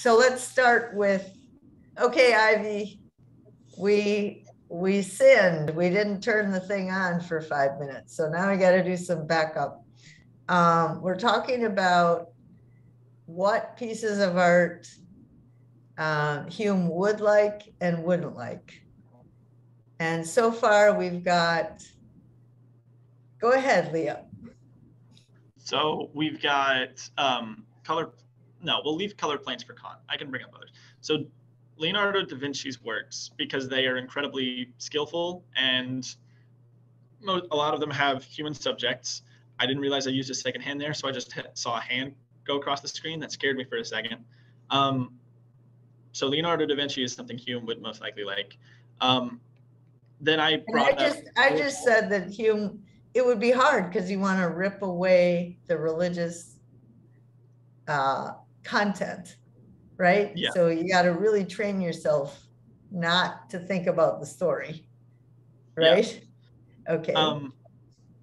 so let's start with, okay, Ivy, we, we sinned. We didn't turn the thing on for five minutes. So now we got to do some backup. Um, we're talking about what pieces of art uh, Hume would like and wouldn't like. And so far we've got, go ahead, Leah. So we've got um, color, no, we'll leave color planes for Kant. I can bring up others. So Leonardo da Vinci's works, because they are incredibly skillful and a lot of them have human subjects. I didn't realize I used a second hand there, so I just saw a hand go across the screen. That scared me for a second. Um, so Leonardo da Vinci is something Hume would most likely like. Um, then I brought I just, I just said that Hume, it would be hard because you want to rip away the religious uh, content, right? Yeah. So you got to really train yourself not to think about the story, right? Yeah. Okay. Um,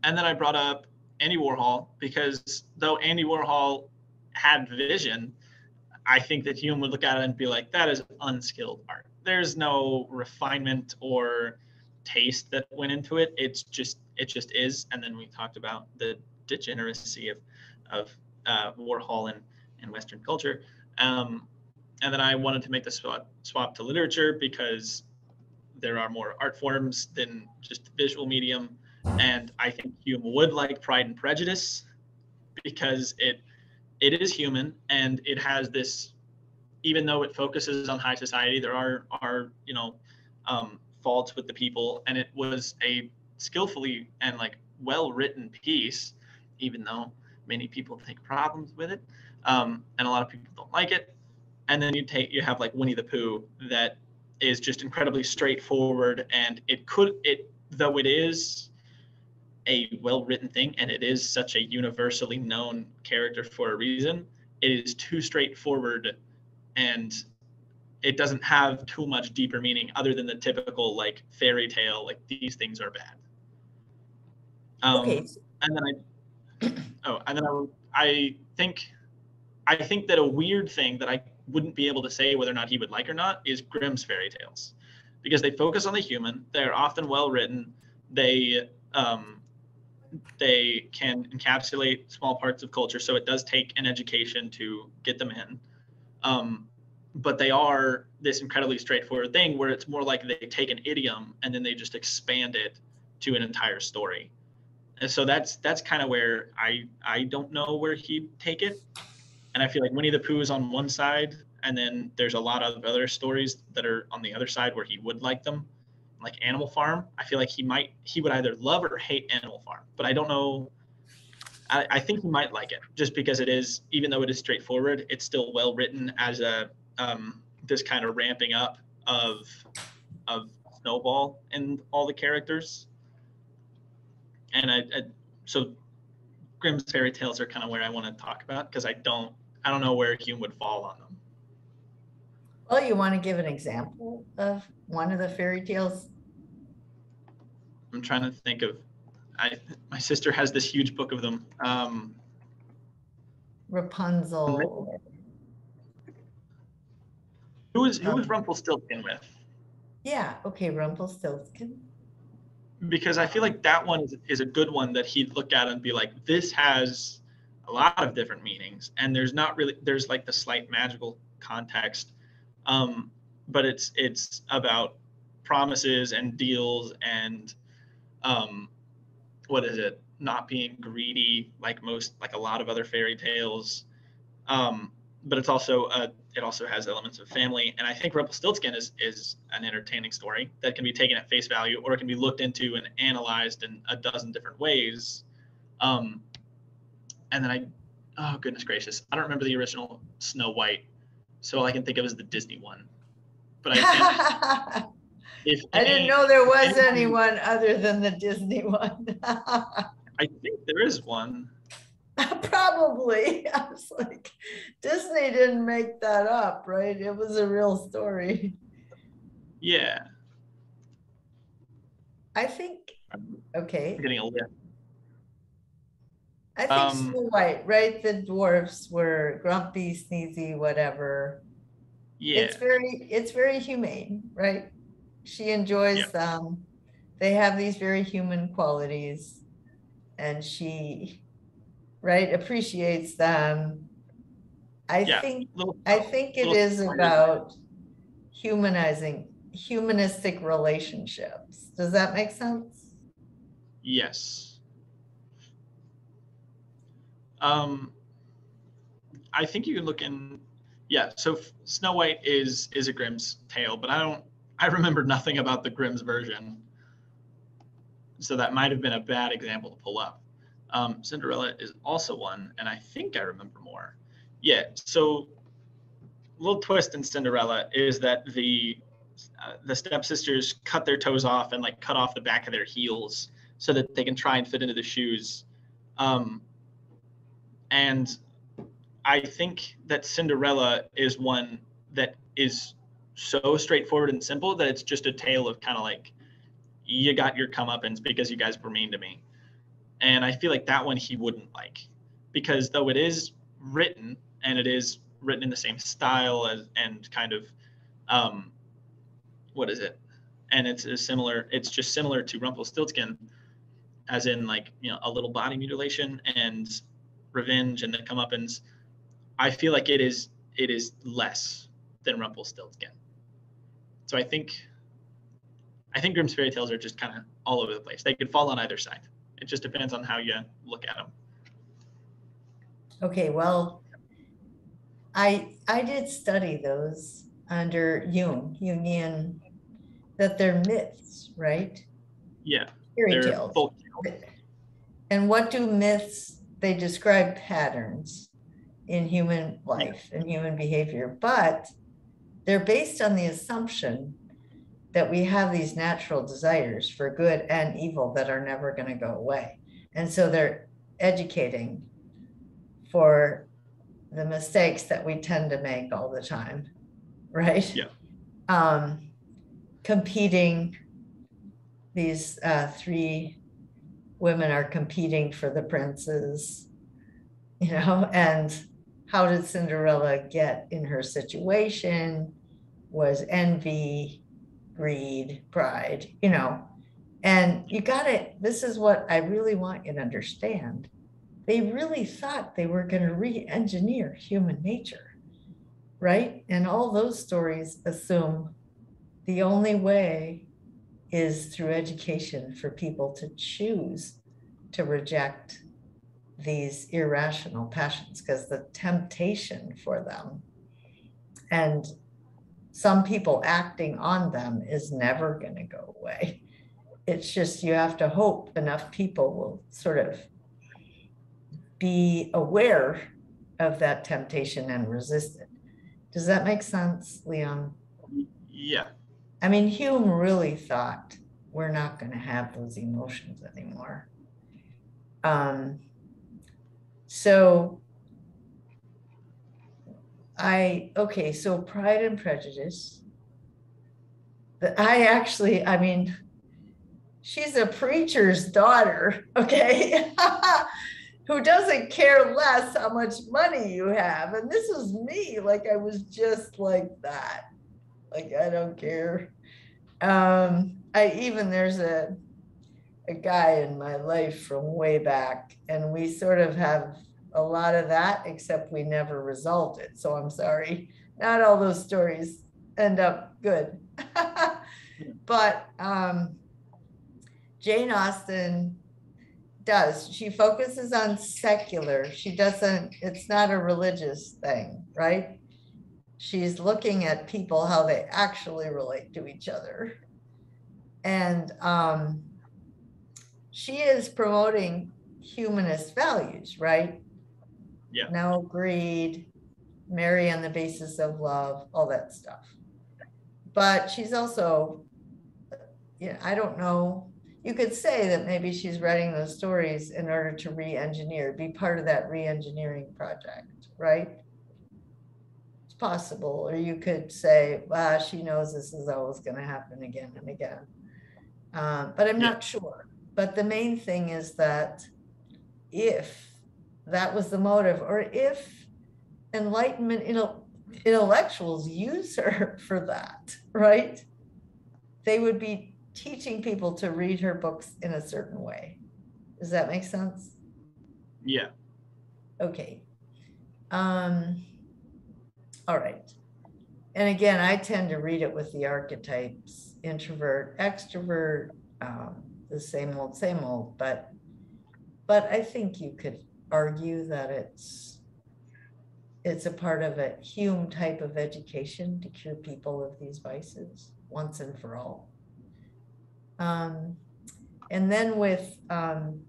and then I brought up Andy Warhol because though Andy Warhol had vision, I think that Hume would look at it and be like, that is unskilled art. There's no refinement or taste that went into it. It's just it just is. And then we talked about the degeneracy of of uh, Warhol and, and Western culture. Um, and then I wanted to make the swap, swap to literature because there are more art forms than just visual medium. And I think Hume would like Pride and Prejudice because it it is human and it has this even though it focuses on high society there are are you know um, faults with the people and it was a skillfully and like well written piece even though many people take problems with it um, and a lot of people don't like it and then you take you have like winnie the pooh that is just incredibly straightforward and it could it though it is a well written thing and it is such a universally known character for a reason, it is too straightforward and it doesn't have too much deeper meaning other than the typical like fairy tale, like these things are bad. Um, okay. And then I, oh, and then I, I think, I think that a weird thing that I wouldn't be able to say whether or not he would like or not is Grimm's fairy tales, because they focus on the human. They are often well written. They um, they can encapsulate small parts of culture. So it does take an education to get them in. Um, but they are this incredibly straightforward thing where it's more like they take an idiom and then they just expand it to an entire story. And so that's that's kind of where I I don't know where he'd take it. And I feel like Winnie the Pooh is on one side, and then there's a lot of other stories that are on the other side where he would like them like Animal Farm, I feel like he might he would either love or hate Animal Farm, but I don't know. I, I think he might like it just because it is, even though it is straightforward, it's still well written as a um, this kind of ramping up of of Snowball and all the characters. And I, I so Grimm's fairy tales are kind of where I want to talk about because I don't I don't know where Hume would fall on them. Well, you want to give an example of one of the fairy tales? I'm trying to think of. I my sister has this huge book of them. Um, Rapunzel. Who is who is um, Rumpelstiltskin with? Yeah. Okay, Rumpelstiltskin. Because I feel like that one is, is a good one that he'd look at and be like, this has a lot of different meanings, and there's not really there's like the slight magical context um, but it's it's about promises and deals and um, what is it? Not being greedy like most like a lot of other fairy tales. Um, but it's also a, it also has elements of family, and I think Rumpelstiltskin is is an entertaining story that can be taken at face value, or it can be looked into and analyzed in a dozen different ways. Um, and then I, oh goodness gracious, I don't remember the original Snow White so all I can think of is the Disney one. But I if I didn't know there was anyone other than the Disney one. I think there is one. Probably. I was like, Disney didn't make that up, right? It was a real story. Yeah. I think okay. I'm getting a list. I think um, Snow White, right? The dwarfs were grumpy, sneezy, whatever. Yeah. It's very, it's very humane, right? She enjoys Yeah. them. They have these very human qualities. And she, right, appreciates them. I Yeah. think, Little- I think it is about humanizing, humanistic relationships. Does that make sense? Yes. Um, I think you can look in. Yeah, so Snow White is is a Grimm's tale, but I don't. I remember nothing about the Grimm's version, so that might have been a bad example to pull up. Um, Cinderella is also one, and I think I remember more. Yeah, so little twist in Cinderella is that the uh, the stepsisters cut their toes off and like cut off the back of their heels so that they can try and fit into the shoes. Um, and I think that Cinderella is one that is so straightforward and simple that it's just a tale of kind of like, you got your comeuppance because you guys were mean to me. And I feel like that one he wouldn't like because though it is written and it is written in the same style as and kind of um, what is it? And it's a similar. It's just similar to Rumpelstiltskin, as in like you know a little body mutilation and revenge and the comeuppance. I feel like it is it is less than Rumpelstiltskin. So I think I think Grimm's fairy tales are just kind of all over the place. They could fall on either side. It just depends on how you look at them. Okay, well, I, I did study those under Jung, Jungian, that they're myths, right? Yeah, Fairy tales. And what do myths? They describe patterns in human life and human behavior, but they're based on the assumption that we have these natural desires for good and evil that are never going to go away. And so they're educating for the mistakes that we tend to make all the time, right? Yeah. Um, competing, these uh, three women are competing for the princes, you know, and how did Cinderella get in her situation? Was envy, greed, pride, you know. And you got it. this is what I really want you to understand. They really thought they were going to re engineer human nature, right? And all those stories assume the only way is through education for people to choose to reject these irrational passions because the temptation for them and some people acting on them is never going to go away. It's just you have to hope enough people will sort of be aware of that temptation and resist it. Does that make sense, Leon? Yeah, I mean, Hume really thought we're not going to have those emotions anymore. Um, so I, okay, so Pride and Prejudice. The, I actually, I mean, she's a preacher's daughter, okay? Who doesn't care less how much money you have. And this is me, like I was just like that. Like I don't care. Um, I even there's a a guy in my life from way back, and we sort of have a lot of that, except we never resolved it. So I'm sorry. Not all those stories end up good. but um, Jane Austen does. She focuses on secular. She doesn't, it's not a religious thing, right? She's looking at people, how they actually relate to each other. And um, she is promoting humanist values, right? Yeah. No greed, marry on the basis of love, all that stuff. But she's also, yeah, I don't know. You could say that maybe she's writing those stories in order to re-engineer, be part of that re-engineering project, right? Possible, or you could say, well, she knows this is always gonna happen again and again. Um, but I'm not sure. But the main thing is that if that was the motive, or if enlightenment, intellectuals use her for that, right? They would be teaching people to read her books in a certain way. Does that make sense? Yeah. Okay. Um, all right. And again, I tend to read it with the archetypes introvert, extrovert, um, the same old, same old, but but I think you could argue that it's it's a part of a Hume type of education to cure people of these vices once and for all. Um, and then with um,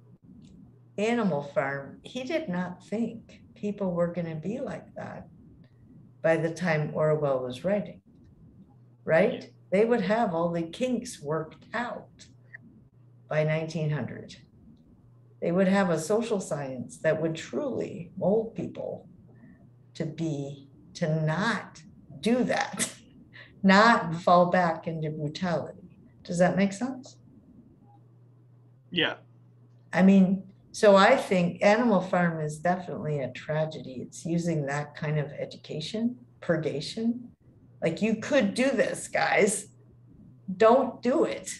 Animal Farm, he did not think people were going to be like that by the time Orwell was writing, right? They would have all the kinks worked out by 1900. They would have a social science that would truly mold people to be, to not do that, not fall back into brutality. Does that make sense? Yeah. I mean, so I think Animal Farm is definitely a tragedy. It's using that kind of education, purgation. Like you could do this, guys. Don't do it.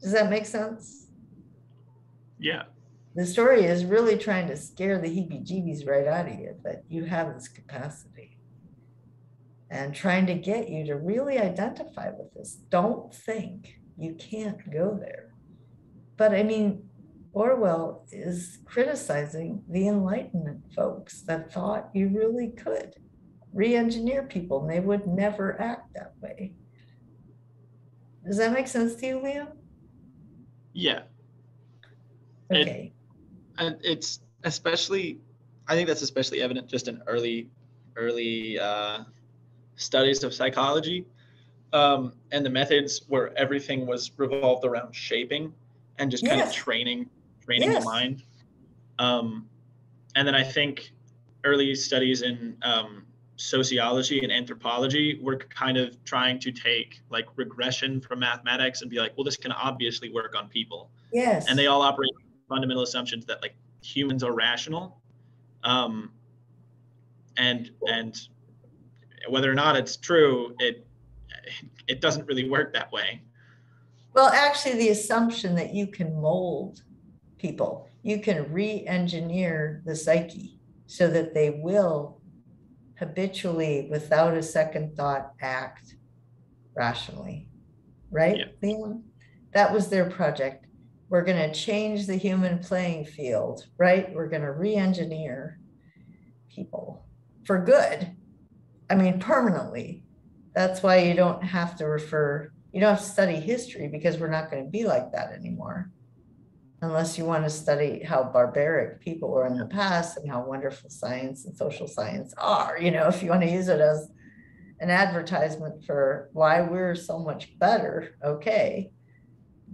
Does that make sense? Yeah. The story is really trying to scare the heebie jeebies right out of you that you have this capacity and trying to get you to really identify with this. Don't think you can't go there. But I mean, Orwell is criticizing the Enlightenment folks that thought you really could re engineer people and they would never act that way. Does that make sense to you, Liam? Yeah. Okay. and it's especially i think that's especially evident just in early early uh, studies of psychology um, and the methods where everything was revolved around shaping and just kind Yes. of training training Yes. the mind um, and then i think early studies in um, sociology and anthropology were kind of trying to take like regression from mathematics and be like well this can obviously work on people yes. and they all operate fundamental assumptions that like humans are rational um and and whether or not it's true it it doesn't really work that way Well, actually, the assumption that you can mold people, you can re-engineer the psyche so that they will habitually, without a second thought, act rationally. Right, Yeah. Liam? That was their project. We're gonna change the human playing field, right? We're gonna re-engineer people for good. I mean, permanently. That's why you don't have to refer you don't have to study history because we're not going to be like that anymore. Unless you want to study how barbaric people were in the past and how wonderful science and social science are. You know, if you want to use it as an advertisement for why we're so much better, okay.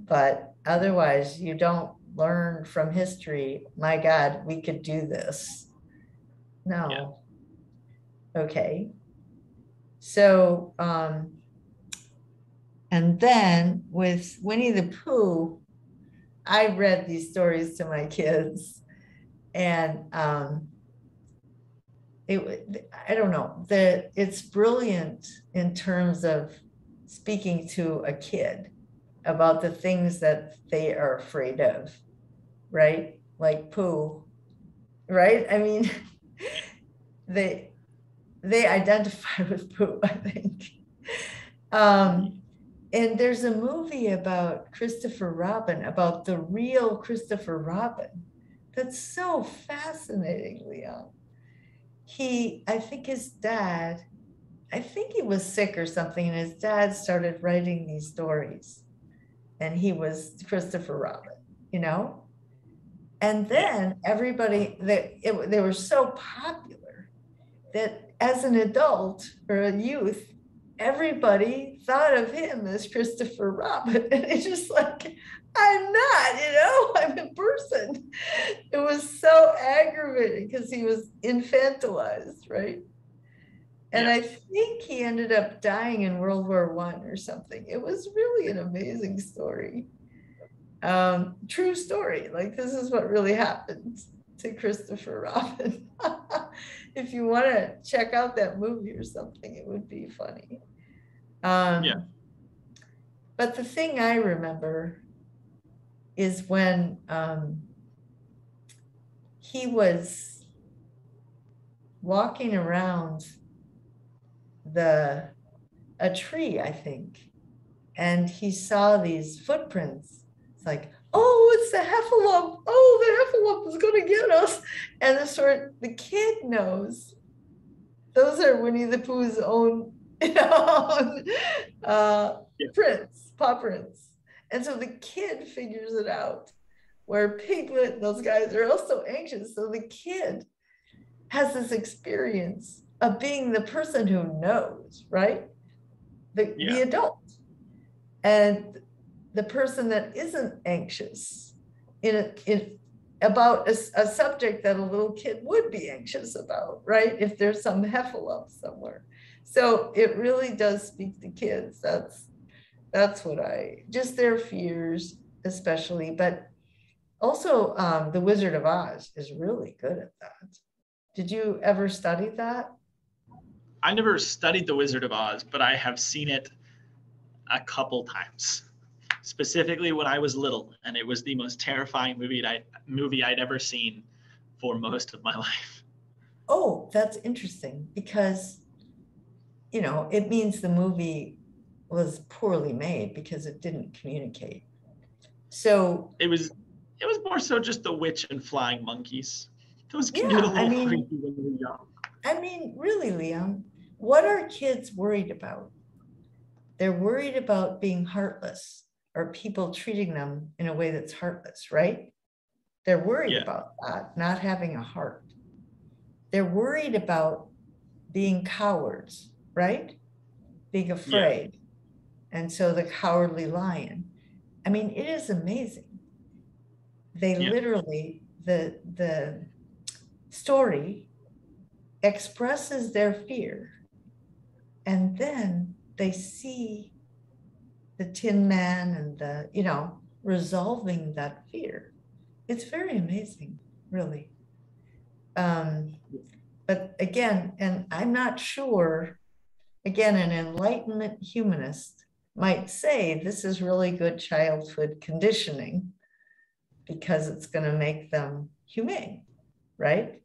But otherwise, you don't learn from history, my God, we could do this. No. Okay. So, um, and then with Winnie the Pooh, I read these stories to my kids, and um, it I don't know that it's brilliant in terms of speaking to a kid about the things that they are afraid of, right? Like poo, right? I mean, they they identify with poo, I think. Um, and there's a movie about Christopher Robin, about the real Christopher Robin. That's so fascinating, Leon. He, I think his dad, I think he was sick or something, and his dad started writing these stories. And he was Christopher Robin, you know? And then everybody, they, it, they were so popular that as an adult or a youth, everybody thought of him as Christopher Robin. And it's just like, I'm not, you know, I'm a person. It was so aggravating because he was infantilized, right? And Yeah. I think he ended up dying in World War One or something. It was really an amazing story. Um, true story. Like this is what really happened to Christopher Robin. if you want to check out that movie or something, it would be funny. Um, Yeah. But the thing I remember is when um, he was walking around the a tree, I think, and he saw these footprints. It's like, oh, it's the heffalump. Oh, the heffalump is going to get us. And the sort the kid knows. Those are Winnie the Pooh's own, know, uh, Yeah. prints, paw prints. And so the kid figures it out. Where Piglet, and those guys are also anxious. So the kid has this experience of being the person who knows, right? The, Yeah. the adult. And the person that isn't anxious in, a- in about a, a subject that a little kid would be anxious about, right? If there's some heffalump somewhere. So it really does speak to kids. That's that's what I just their fears, especially, but also um, the Wizard of Oz is really good at that. Did you ever study that? I never studied The Wizard of Oz, but I have seen it a couple times. Specifically when I was little, and it was the most terrifying movie I movie I'd ever seen for most of my life. Oh, that's interesting because, you know, it means the movie was poorly made because it didn't communicate. So, It was it was more so just the witch and flying monkeys. Those can Yeah, get a I little mean- creepy when you're young. I mean, really, Liam, what are kids worried about? They're worried about being heartless or people treating them in a way that's heartless, right? They're worried Yeah. about that, not having a heart. They're worried about being cowards, right? Being afraid. And so the cowardly lion. I mean, it is amazing. They Yeah. literally, the the story expresses their fear. And then they see the Tin Man and the, you know, resolving that fear. It's very amazing, really. Um, but again, and I'm not sure, again, an Enlightenment humanist might say this is really good childhood conditioning because it's going to make them humane, right?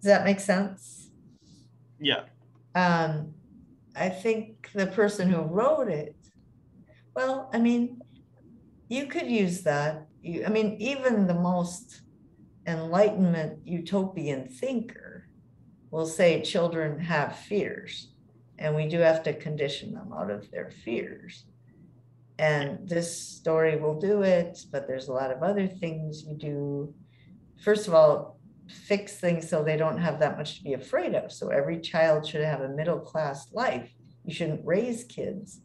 Does that make sense? Yeah. Um, I think the person who wrote it, well, I mean, you could use that. You, I mean, even the most enlightenment utopian thinker will say children have fears, and we do have to condition them out of their fears. And this story will do it, but there's a lot of other things you do. First of all, fix things so they don't have that much to be afraid of. So every child should have a middle class life. You shouldn't raise kids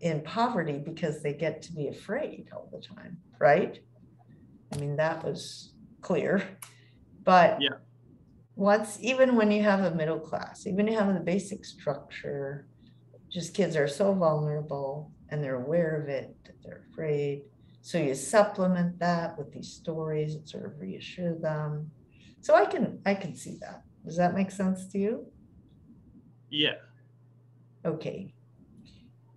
in poverty because they get to be afraid all the time, right? I mean, that was clear. But Yeah. once, even when you have a middle class, even you have the basic structure, just kids are so vulnerable and they're aware of it, that they're afraid. So you supplement that with these stories and sort of reassure them. So I can, I can see that. Does that make sense to you? Yeah. Okay.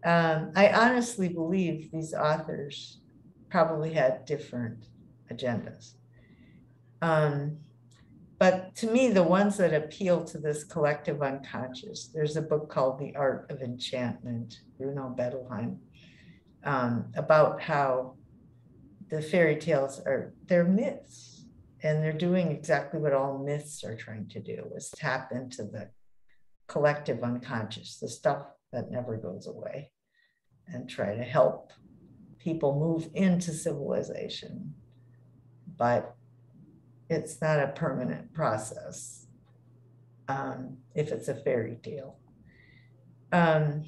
Um, I honestly believe these authors probably had different agendas. Um, but to me, the ones that appeal to this collective unconscious, there's a book called The Art of Enchantment, Bruno Bettelheim, um, about how the fairy tales are, they're myths. And they're doing exactly what all myths are trying to do is tap into the collective unconscious, the stuff that never goes away, and try to help people move into civilization. But it's not a permanent process um, if it's a fairy tale. Um,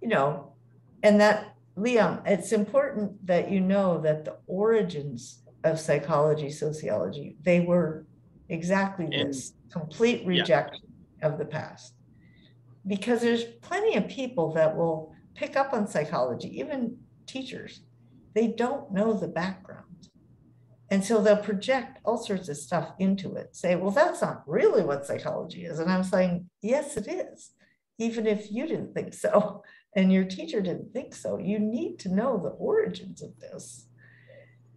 you know, and that, Liam, it's important that you know that the origins of psychology, sociology, they were exactly In- this complete Yeah. rejection of the past. Because there's plenty of people that will pick up on psychology, even teachers. They don't know the background. And so they'll project all sorts of stuff into it, say, well, that's not really what psychology is. And I'm saying, yes, it is, even if you didn't think so and your teacher didn't think so. You need to know the origins of this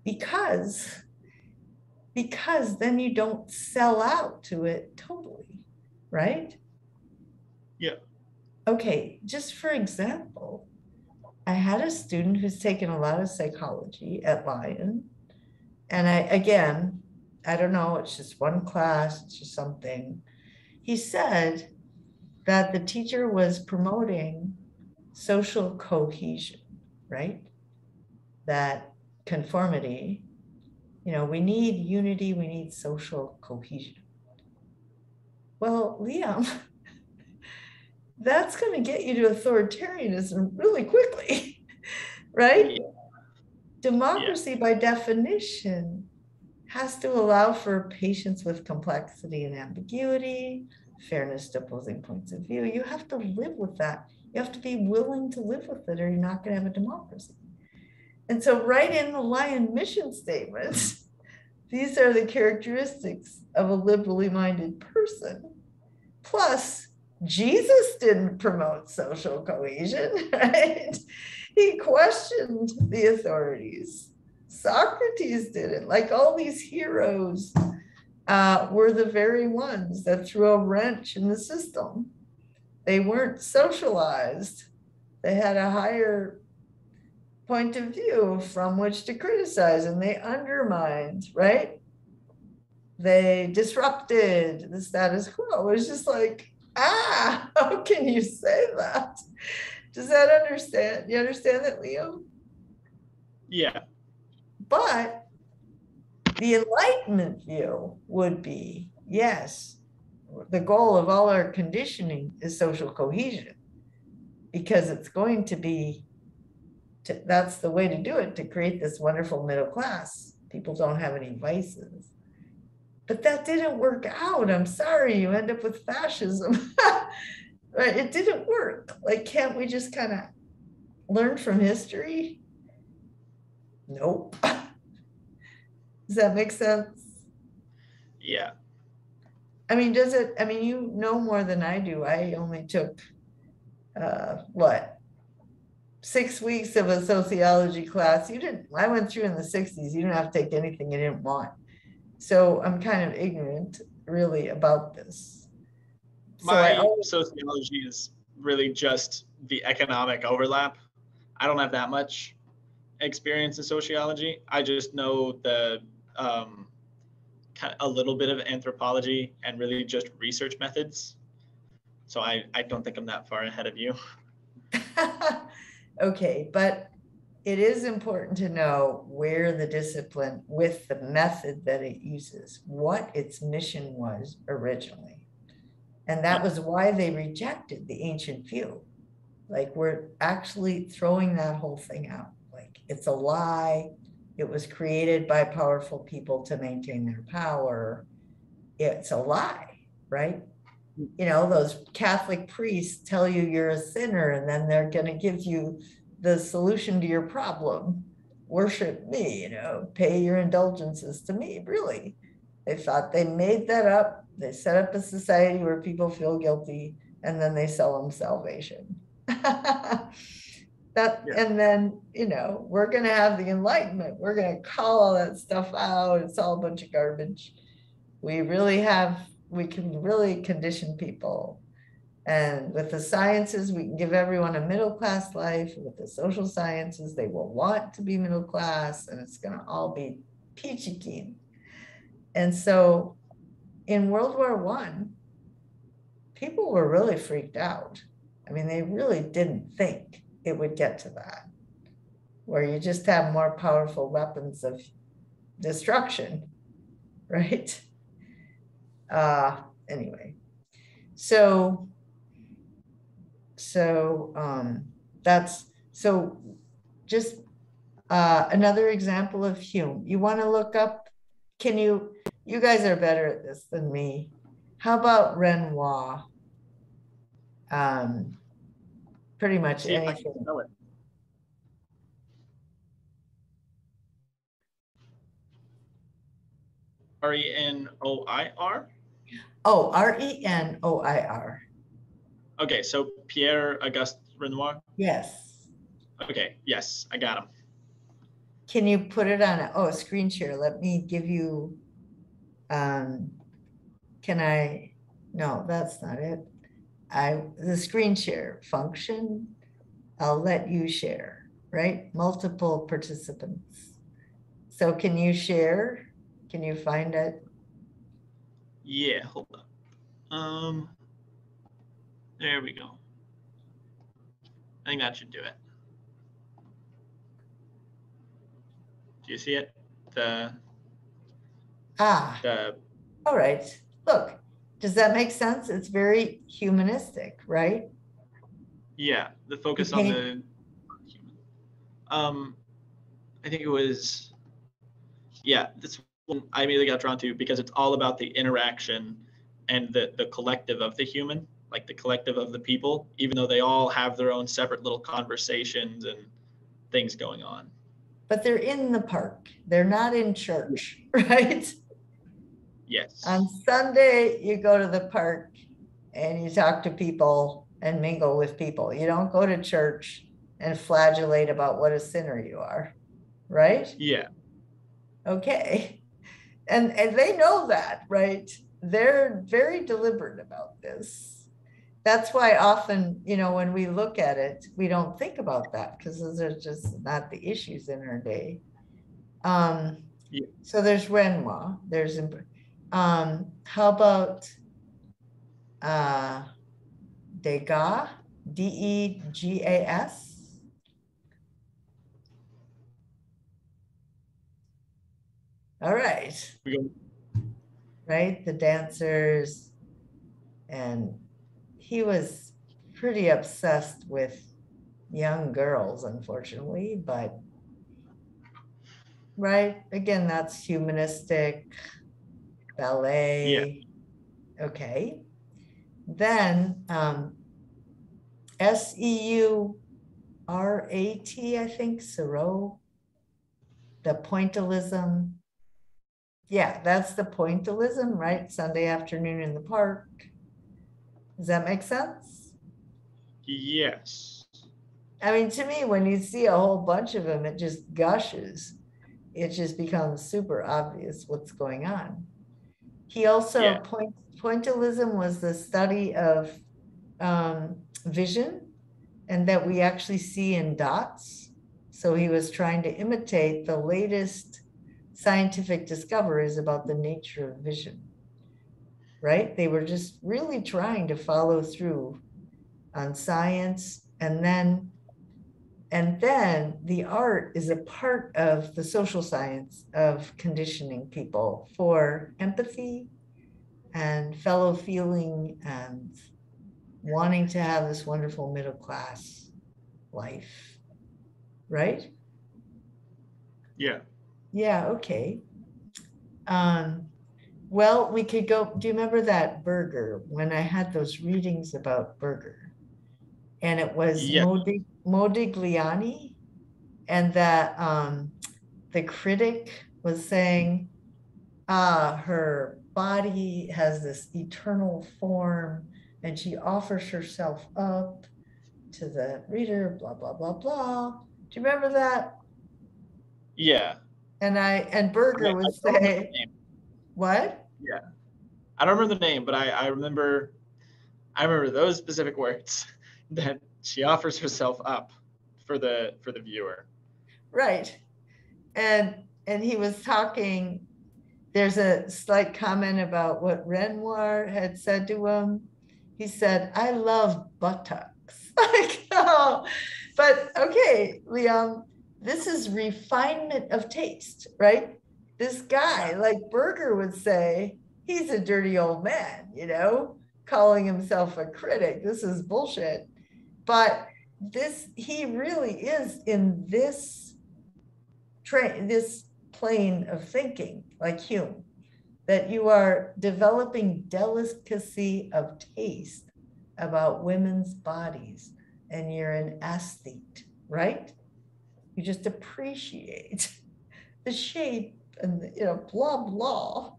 because because then you don't sell out to it totally, right? Yeah. Okay, just for example, I had a student who's taken a lot of psychology at Lyon. And I, again, I don't know, it's just one class, it's just something. He said that the teacher was promoting social cohesion, right? That conformity you know, we need unity, we need social cohesion. Well, Liam, that's going to get you to authoritarianism really quickly, right? Yeah. Democracy, yeah. by definition, has to allow for patience with complexity and ambiguity, fairness to opposing points of view. You have to live with that. You have to be willing to live with it, or you're not going to have a democracy. And so, right in the Lyon mission statement, these are the characteristics of a liberally minded person. Plus, Jesus didn't promote social cohesion, right? He questioned the authorities. Socrates didn't. Like all these heroes uh, were the very ones that threw a wrench in the system. They weren't socialized, they had a higher point of view from which to criticize and they undermined, right? They disrupted the status quo. It was just like, ah, how can you say that? Does that understand? You understand that, Leo? Yeah. But the Enlightenment view would be yes, the goal of all our conditioning is social cohesion because it's going to be to, that's the way to do it to create this wonderful middle class. People don't have any vices. But that didn't work out. I'm sorry, you end up with fascism. right? It didn't work. Like, can't we just kind of learn from history? Nope. Does that make sense? Yeah. I mean, does it? I mean, you know more than I do. I only took uh, what six weeks of a sociology class. You didn't, I went through in the 60s. You didn't have to take anything you didn't want. So I'm kind of ignorant really about this. So My always, sociology is really just the economic overlap. I don't have that much experience in sociology. I just know the um, kind of a little bit of anthropology and really just research methods. So I, I don't think I'm that far ahead of you. Okay, but it is important to know where the discipline with the method that it uses, what its mission was originally. And that was why they rejected the ancient view. Like we're actually throwing that whole thing out. Like it's a lie. It was created by powerful people to maintain their power. It's a lie, right? You know, those Catholic priests tell you you're a sinner and then they're going to give you the solution to your problem. Worship me, you know, pay your indulgences to me. Really. They thought they made that up. They set up a society where people feel guilty and then they sell them salvation. that yeah. and then you know we're going to have the enlightenment we're going to call all that stuff out it's all a bunch of garbage we really have we can really condition people. And with the sciences, we can give everyone a middle class life. With the social sciences, they will want to be middle class, and it's going to all be peachy keen. And so in World War One, people were really freaked out. I mean, they really didn't think it would get to that, where you just have more powerful weapons of destruction, right? Uh, anyway, so so um, that's so just uh, another example of Hume. You want to look up? Can you? You guys are better at this than me. How about Renoir? Um, pretty much See anything. R E N O I R. Oh, R E N O I R. Okay, so Pierre Auguste Renoir. Yes. Okay, yes, I got him. Can you put it on a, oh, a screen share? Let me give you, um, can I, no, that's not it. I, the screen share function, I'll let you share, right? Multiple participants. So can you share? Can you find it? Yeah, hold up. Um, there we go. I think that should do it. Do you see it? The Ah, the all right. Look, does that make sense? It's very humanistic, right? yeah, the focus on Okay. the um I think it was yeah, this I immediately got drawn to because it's all about the interaction and the the collective of the human, like the collective of the people, even though they all have their own separate little conversations and things going on. But they're in the park. They're not in church, right? Yes. On Sunday, you go to the park and you talk to people and mingle with people. You don't go to church and flagellate about what a sinner you are, right? yeah. Okay. And and they know that, right? They're very deliberate about this. That's why often, you know, when we look at it, we don't think about that because those are just not the issues in our day. Um, Yeah. so there's Renoir, there's um, how about uh Degas, D E G A S? All right We go right? The dancers. And he was pretty obsessed with young girls, unfortunately, but right, again, that's humanistic ballet. Okay. Then um S E U R A T, I think, Seurat. The pointillism. Yeah, that's the pointillism, right? Sunday afternoon in the park. Does that make sense? yes. I mean, to me, when you see a whole bunch of them, it just gushes. It just becomes super obvious what's going on. He also Yeah. point pointillism was the study of um, vision and that we actually see in dots. So he was trying to imitate the latest scientific discoveries about the nature of vision. Right? They were just really trying to follow through on science and then and then the art is a part of the social science of conditioning people for empathy and fellow feeling and wanting to have this wonderful middle class life. Right? Yeah. Yeah, okay. Um, well, we could go, do you remember that Berger when I had those readings about Berger? And it was Yeah. Modi- Modigliani and that um the critic was saying ah her body has this eternal form and she offers herself up to the reader, blah, blah, blah, blah. Do you remember that? Yeah. And I, and Berger I would say, "What?" Yeah. I don't remember the name, but I, I remember I remember those specific words that she offers herself up for the for the viewer. Right. And, and he was talking, there's a slight comment about what Renoir had said to him. He said, I love buttocks. Like, oh, but okay, Liam, this is refinement of taste, right? This guy, like Berger would say, he's a dirty old man, you know, calling himself a critic. This is bullshit. But this, he really is in this train, this plane of thinking, like Hume, that you are developing delicacy of taste about women's bodies and you're an aesthete, right? You just appreciate the shape and, the, you know, blah, blah.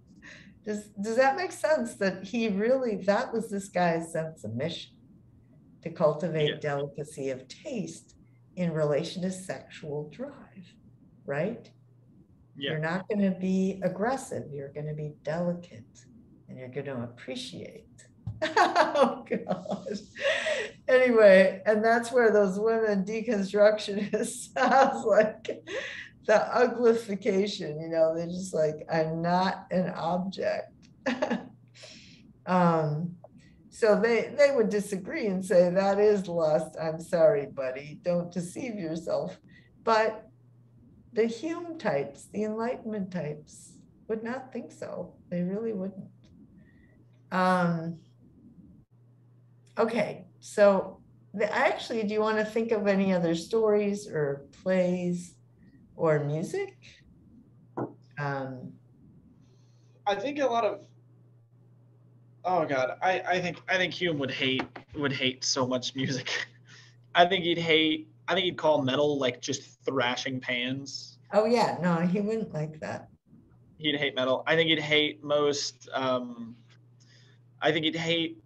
Does, does that make sense that he really, that was this guy's sense of mission? To Yeah. cultivate delicacy of taste in relation to sexual drive, right? Yeah. You're not gonna be aggressive, you're gonna be delicate and you're gonna appreciate. Oh, God. Anyway, and that's where those women deconstructionists, was like, the uglification, you know, they're just like, I'm not an object. Um, so they, they would disagree and say that is lust. I'm sorry, buddy, don't deceive yourself. But the Hume types, the Enlightenment types would not think so. They really wouldn't. Um, okay, so the, actually, do you want to think of any other stories or plays or music? Um, I think a lot of Oh god, I, I think I think Hume would hate would hate so much music. I think he'd hate I think he'd call metal like just thrashing pans. oh yeah, no, he wouldn't like that. He'd hate metal. I think he'd hate most um I think he'd hate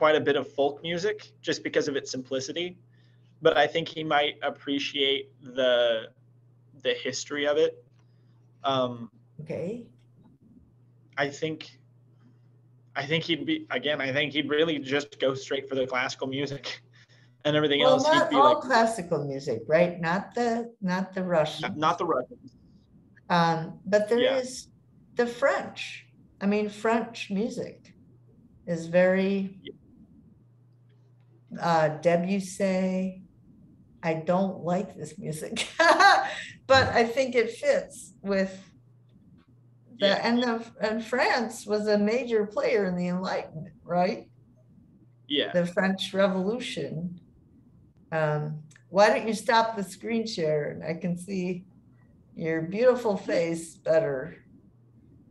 quite a bit of folk music just because of its simplicity. But I think he might appreciate the the history of it. Um Okay, I think I think he'd be again, I think he'd really just go straight for the classical music and everything well, else. He'd not all like classical music, right? Not the, not the Russian. not the Russians. Um, but there Yeah. is the French. I mean, French music is very uh, Debussy. I don't like this music, but I think it fits with the Yeah. and the and France was a major player in the Enlightenment, right? Yeah. The French Revolution. Um, why don't you stop the screen share and I can see your beautiful face better.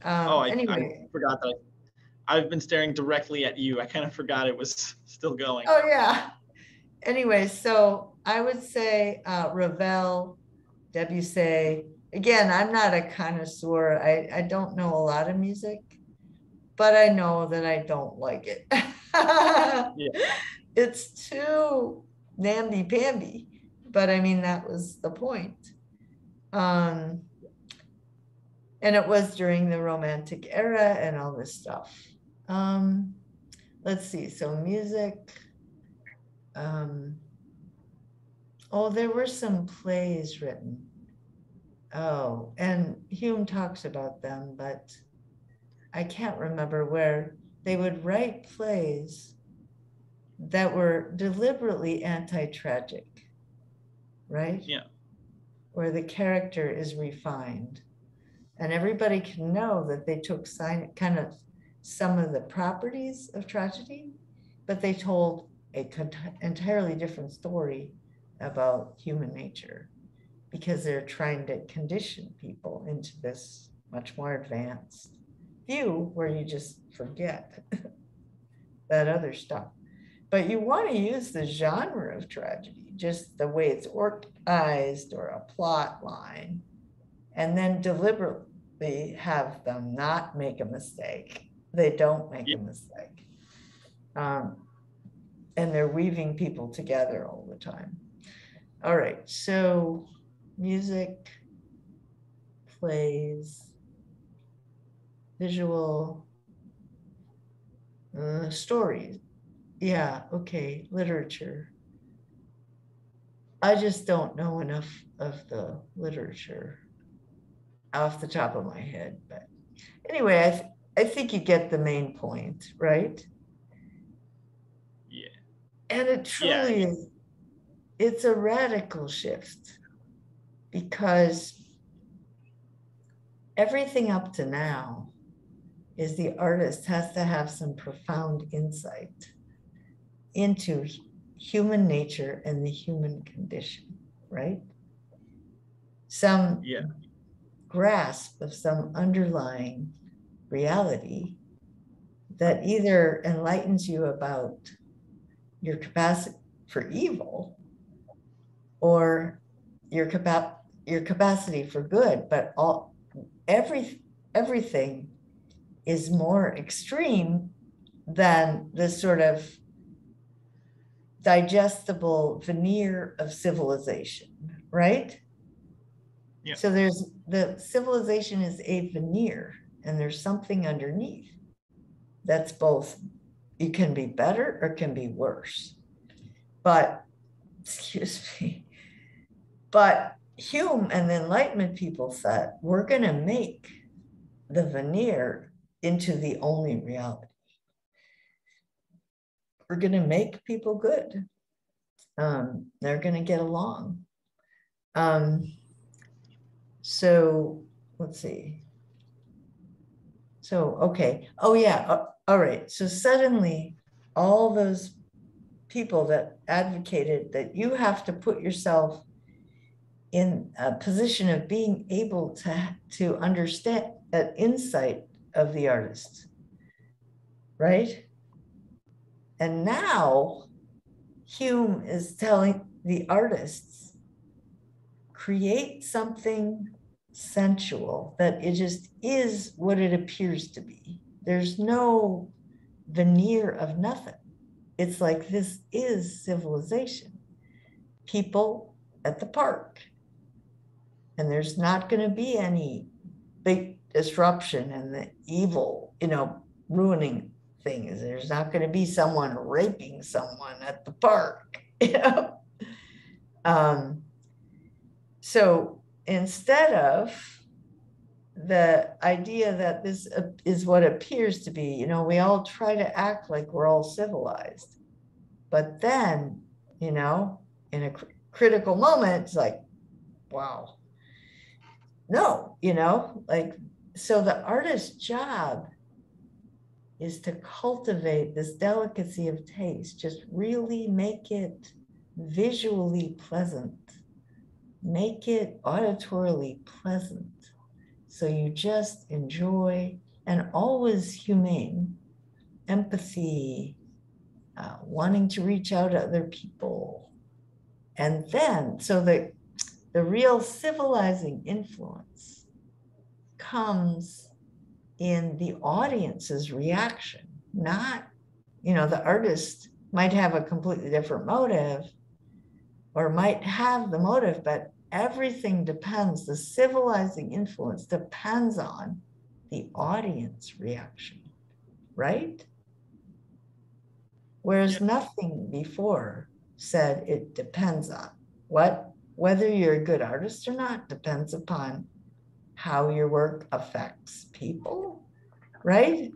Um, Oh, I, anyway, I forgot that. I've been staring directly at you. I kind of forgot it was still going. oh yeah. Anyway, so I would say uh, Ravel, Debussy. Again, I'm not a connoisseur. I, I don't know a lot of music, but I know that I don't like it. yeah. It's too namby-pamby, but I mean, that was the point. Um, and it was during the Romantic era and all this stuff. Um, let's see, so music. Um, oh, there were some plays written. Oh, and Hume talks about them, but I can't remember where they would write plays that were deliberately anti-tragic, right? Yeah. Where the character is refined. And everybody can know that they took sign, kind of some of the properties of tragedy, but they told a cont- entirely different story about human nature because they're trying to condition people into this much more advanced view where you just forget that other stuff. But you want to use the genre of tragedy, just the way it's organized or a plot line, and then deliberately have them not make a mistake. They don't make Yeah. a mistake. Um, and they're weaving people together all the time. All right, so music, plays, visual, uh, stories. Yeah, okay, literature. I just don't know enough of the literature off the top of my head, but anyway, I, I think you get the main point, right? Yeah. And it Yeah. truly is, it's a radical shift because everything up to now is the artist has to have some profound insight into human nature and the human condition, right? Some Yeah. grasp of some underlying reality that either enlightens you about your capacity for evil or your capa- your capacity for good but all every everything is more extreme than this sort of digestible veneer of civilization, right? Yeah. So there's the civilization is a veneer and there's something underneath that's both it can be better or can be worse. But excuse me. But Hume and the Enlightenment people said, we're going to make the veneer into the only reality. We're going to make people good. Um, they're going to get along. Um, so let's see. So, okay. Oh, yeah. Uh, all right. So suddenly, all those people that advocated that you have to put yourself in a position of being able to, to understand that insight of the artist, right? And now Hume is telling the artists create something sensual that it just is what it appears to be. There's no veneer of nothing. It's like this is civilization. People at the park. And there's not going to be any big disruption and the evil, you know, ruining things. There's not going to be someone raping someone at the park, you know. Um, so instead of the idea that this is what appears to be, you know, we all try to act like we're all civilized. But then, you know, in a cr- critical moment, it's like, wow. No, you know, like, so the artist's job is to cultivate this delicacy of taste, just really make it visually pleasant, make it auditorily pleasant so you just enjoy and always humane, empathy, uh, wanting to reach out to other people. And then, so the, the real civilizing influence comes in the audience's reaction, not, you know, the artist might have a completely different motive or might have the motive, but everything depends, the civilizing influence depends on the audience reaction, right? Whereas Yep. nothing before said it depends on what, whether you're a good artist or not, depends upon how your work affects people, right?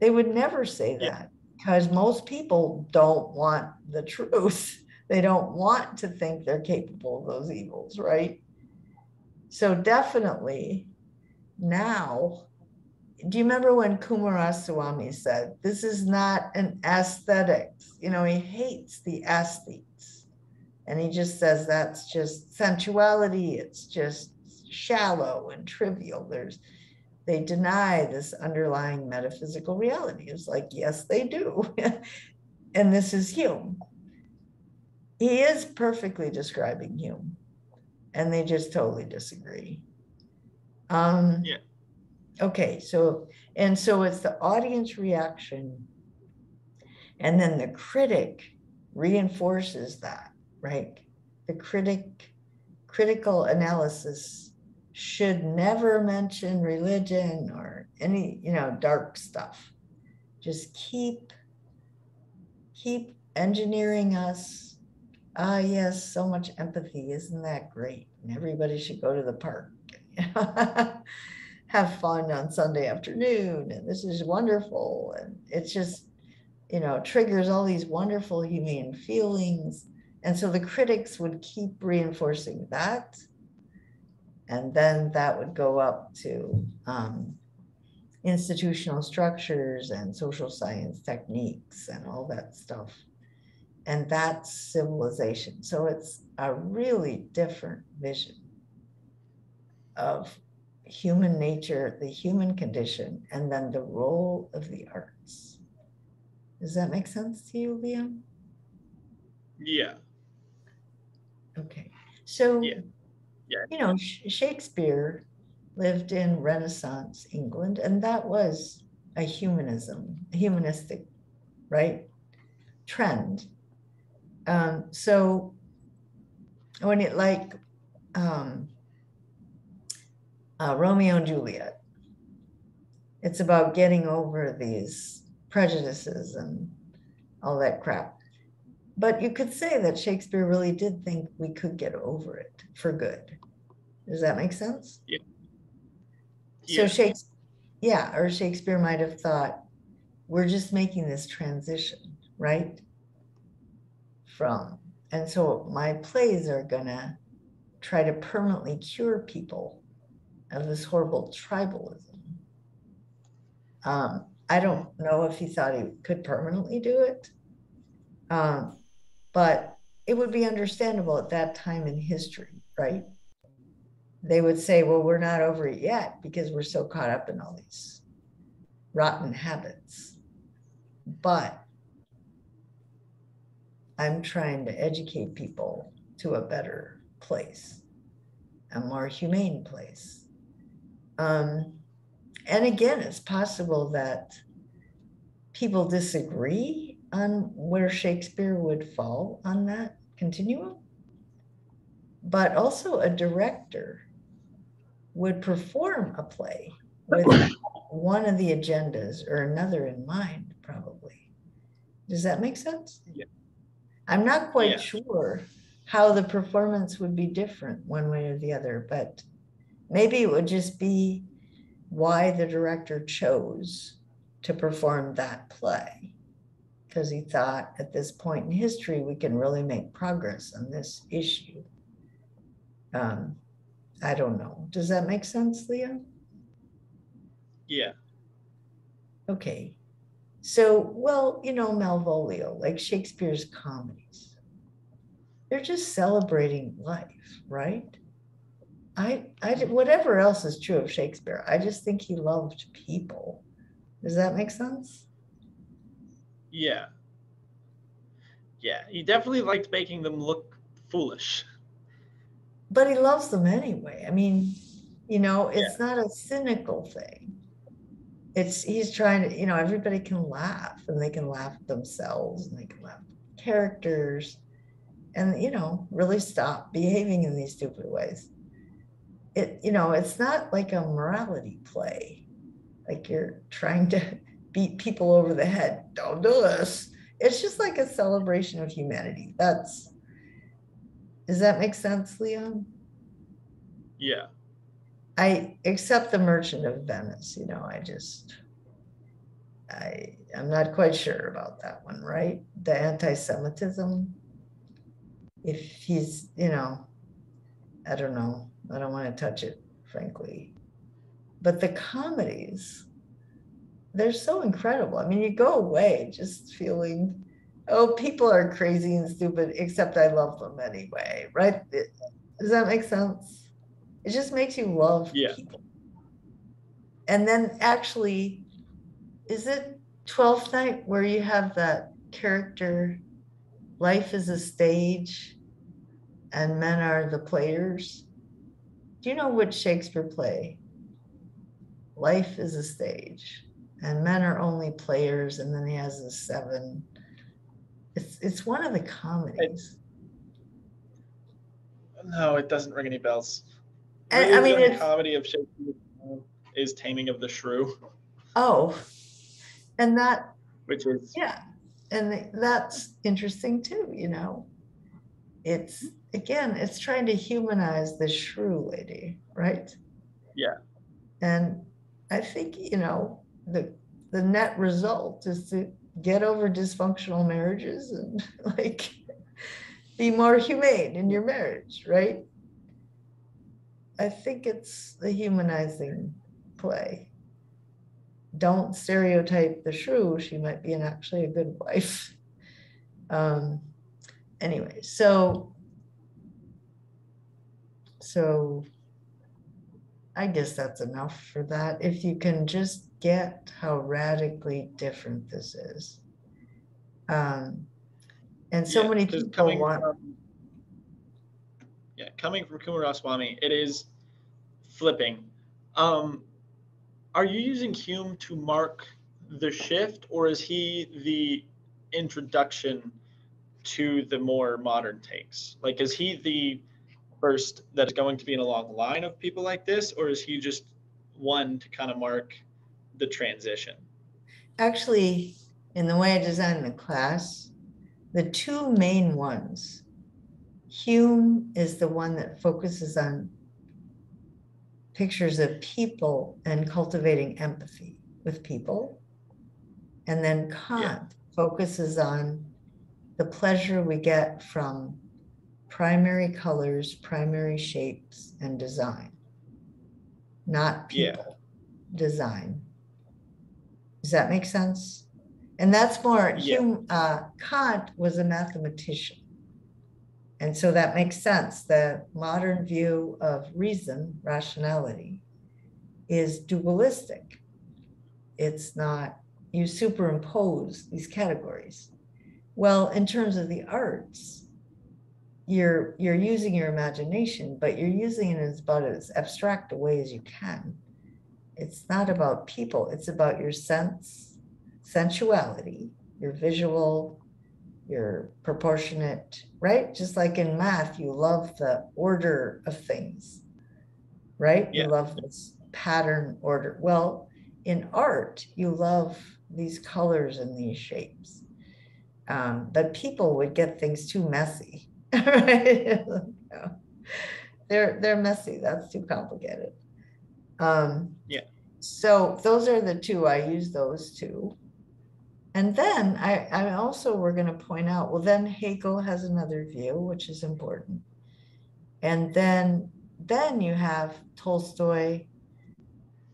They would never say that because most people don't want the truth. They don't want to think they're capable of those evils, right? So definitely now, do you remember when Coomaraswamy said, this is not an aesthetics? You know, he hates the aesthetes. And he just says that's just sensuality, it's just shallow and trivial. There's they deny this underlying metaphysical reality. It's like, yes, they do. and this is Hume he is perfectly describing Hume, and they just totally disagree. Um, Yeah. Okay, so and so it's the audience reaction, and then the critic reinforces that, right? The critic critical analysis should never mention religion or any, you know, dark stuff. Just keep keep engineering us ah, yes, so much empathy. Isn't that great? And everybody should go to the park. Have fun on Sunday afternoon. And this is wonderful. And it's just, you know, triggers all these wonderful humane feelings. And so the critics would keep reinforcing that. And then that would go up to um, institutional structures and social science techniques and all that stuff and that's civilization. So it's a really different vision of human nature, the human condition, and then the role of the arts. Does that make sense to you, Liam? Yeah. Okay. So, Yeah. Yeah. you know, Shakespeare lived in Renaissance England, and that was a humanism, a humanistic, right, trend. Um, so when it like um, uh, Romeo and Juliet, it's about getting over these prejudices and all that crap. But you could say that Shakespeare really did think we could get over it for good. Does that make sense? Yeah. So Shakespeare, yeah, or Shakespeare might have thought, we're just making this transition, right? From, and so my plays are gonna try to permanently cure people of this horrible tribalism. Um, I don't know if he thought he could permanently do it. Um, but it would be understandable at that time in history, right? They would say, well, we're not over it yet because we're so caught up in all these rotten habits. But I'm trying to educate people to a better place, a more humane place. Um, and again, it's possible that people disagree on where Shakespeare would fall on that continuum. But also, a director would perform a play with one of the agendas or another in mind, probably. Does that make sense? Yeah. I'm not quite Yeah. sure how the performance would be different one way or the other, but maybe it would just be why the director chose to perform that play. Because he thought at this point in history, we can really make progress on this issue. Um, I don't know. Does that make sense, Leo? Yeah. Okay. So, well, you know, Malvolio, like Shakespeare's comedies, they're just celebrating life, right? I, I, whatever else is true of Shakespeare, I just think he loved people. Does that make sense? Yeah. Yeah. He definitely liked making them look foolish. But he loves them anyway. I mean, you know, it's not a cynical thing. It's he's trying to, you know, everybody can laugh and they can laugh at themselves and they can laugh at characters and you know, really stop behaving in these stupid ways. It, you know, it's not like a morality play. Like you're trying to beat people over the head. Don't do this. It's just like a celebration of humanity. That's does that make sense, Leon? Yeah. I accept the Merchant of Venice. You know, I just, I, I'm not quite sure about that one, right? The anti-Semitism. If he's, you know, I don't know. I don't want to touch it, frankly. But the comedies, they're so incredible. I mean, you go away just feeling, oh, people are crazy and stupid, except I love them anyway, right? Does that make sense? It just makes you love Yeah. people. And then actually, is it 12th night where you have that character, life is a stage and men are the players? Do you know which Shakespeare play? Life is a stage and men are only players, and then he has a seven. It's it's one of the comedies. No, it doesn't ring any bells. And, I mean, the it's, comedy of Shakespeare is Taming of the Shrew, oh, and that which is Yeah, and that's interesting too, you know. It's again, it's trying to humanize the shrew lady, right? Yeah. And I think, you know, the the net result is to get over dysfunctional marriages and like be more humane in your marriage, right? I think it's the humanizing play don't stereotype the shrew. She might be an actually a good wife. Um, anyway, so so I guess that's enough for that. If you can just get how radically different this is. Um, and so Yeah, many people want from- yeah, coming from Coomaraswamy, it is flipping Um, are you using Hume to mark the shift, or is he the introduction to the more modern takes? Like, is he the first that's going to be in a long line of people like this, or is he just one to kind of mark the transition? Actually, in the way I designed the class, the two main ones, Hume is the one that focuses on pictures of people and cultivating empathy with people. And then Kant yeah. focuses on the pleasure we get from primary colors, primary shapes, and design, not people yeah. design. Does that make sense? And that's more, yeah. Hume, uh, Kant was a mathematician. And so that makes sense. The modern view of reason, rationality, is dualistic. It's not, you superimpose these categories. Well, in terms of the arts, you're you're using your imagination, but you're using it as about as abstract a way as you can. It's not about people, it's about your sense, sensuality, your visual, your proportionate, right? Just like in math, you love the order of things, right? Yeah. You love this pattern order. Well, in art, you love these colors and these shapes. Um, but people would get things too messy, right? they're they're messy. That's too complicated. Um, yeah. So those are the two. I use those two. And then I, I also we're going to point out, well, then Hegel has another view, which is important. And then then you have Tolstoy.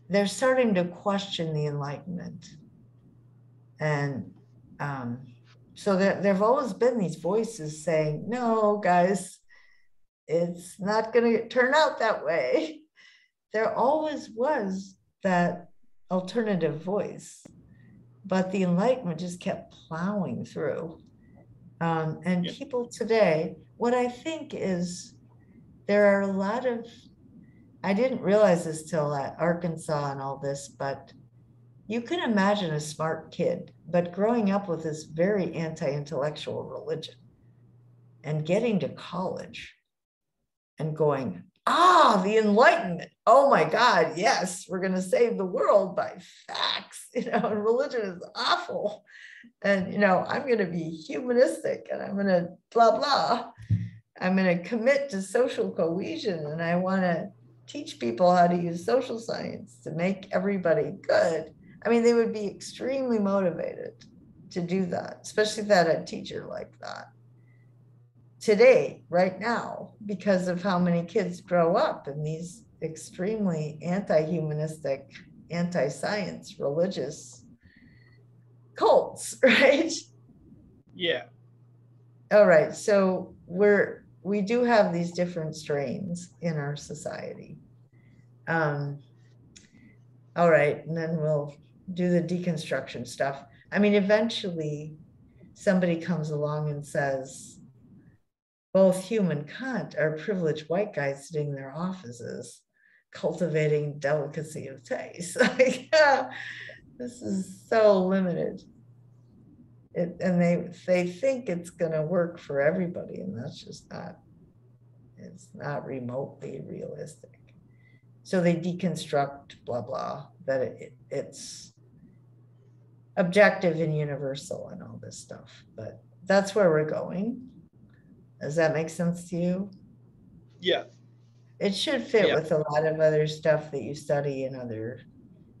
They're starting to question the Enlightenment. And um, so there, there have always been these voices saying, no, guys, it's not going to turn out that way. There always was that alternative voice but the Enlightenment just kept plowing through. Um, and yeah. people today, what I think is there are a lot of, I didn't realize this till at Arkansas and all this, but you can imagine a smart kid, but growing up with this very anti intellectual religion and getting to college and going, ah, the Enlightenment. Oh my God, yes, we're going to save the world by facts. You know, and religion is awful. And, you know, I'm going to be humanistic and I'm going to blah, blah. I'm going to commit to social cohesion and I want to teach people how to use social science to make everybody good. I mean, they would be extremely motivated to do that, especially had a teacher like that today, right now, because of how many kids grow up in these extremely anti-humanistic, anti-science, religious cults, right? Yeah. All right. So we're we do have these different strains in our society. Um, all right, and then we'll do the deconstruction stuff. I mean, eventually somebody comes along and says, both Hume and Kant are privileged white guys sitting in their offices cultivating delicacy of taste. like, this is so limited. It, and they they think it's going to work for everybody, and that's just not. It's not remotely realistic. So they deconstruct blah blah that it, it's objective and universal and all this stuff. But that's where we're going. Does that make sense to you? Yeah. It should fit yeah. with a lot of other stuff that you study in other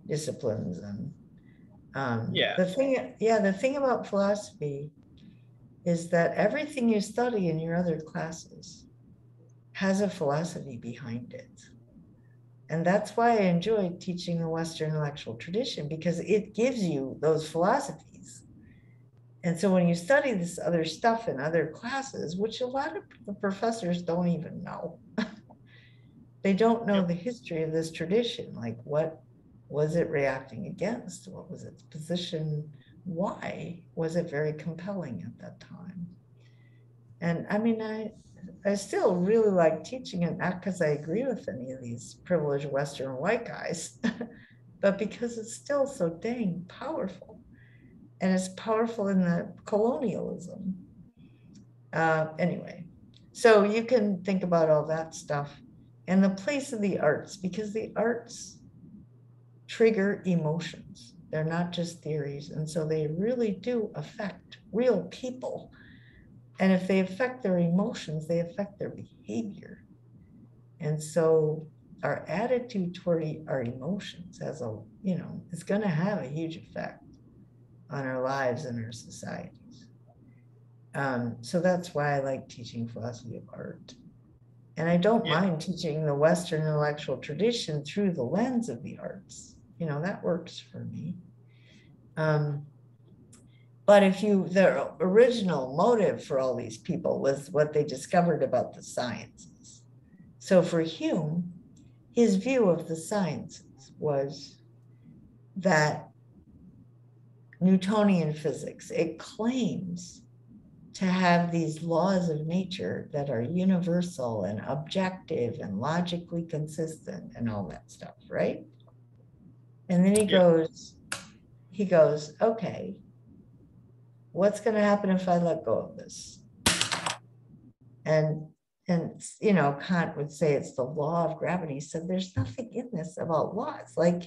disciplines and um, yeah. The thing, yeah, the thing about philosophy is that everything you study in your other classes has a philosophy behind it. And that's why I enjoy teaching the Western intellectual tradition because it gives you those philosophies and so when you study this other stuff in other classes, which a lot of the professors don't even know, they don't know the history of this tradition. Like, what was it reacting against? What was its position? Why was it very compelling at that time? And I mean, I I still really like teaching it, not because I agree with any of these privileged Western white guys, but because it's still so dang powerful. And it's powerful in the colonialism. Uh, anyway, so you can think about all that stuff and the place of the arts, because the arts trigger emotions. They're not just theories. And so they really do affect real people. And if they affect their emotions, they affect their behavior. And so our attitude toward our emotions as a, you know, is going to have a huge effect on our lives and our societies. Um, so that's why I like teaching philosophy of art. And I don't yeah. mind teaching the Western intellectual tradition through the lens of the arts. You know, that works for me. Um, but if you, the original motive for all these people was what they discovered about the sciences. So for Hume, his view of the sciences was that Newtonian physics, it claims to have these laws of nature that are universal and objective and logically consistent and all that stuff, right? And then he goes, he goes, okay, what's going to happen if I let go of this? And and you know, Kant would say it's the law of gravity. So there's nothing in this about laws. Like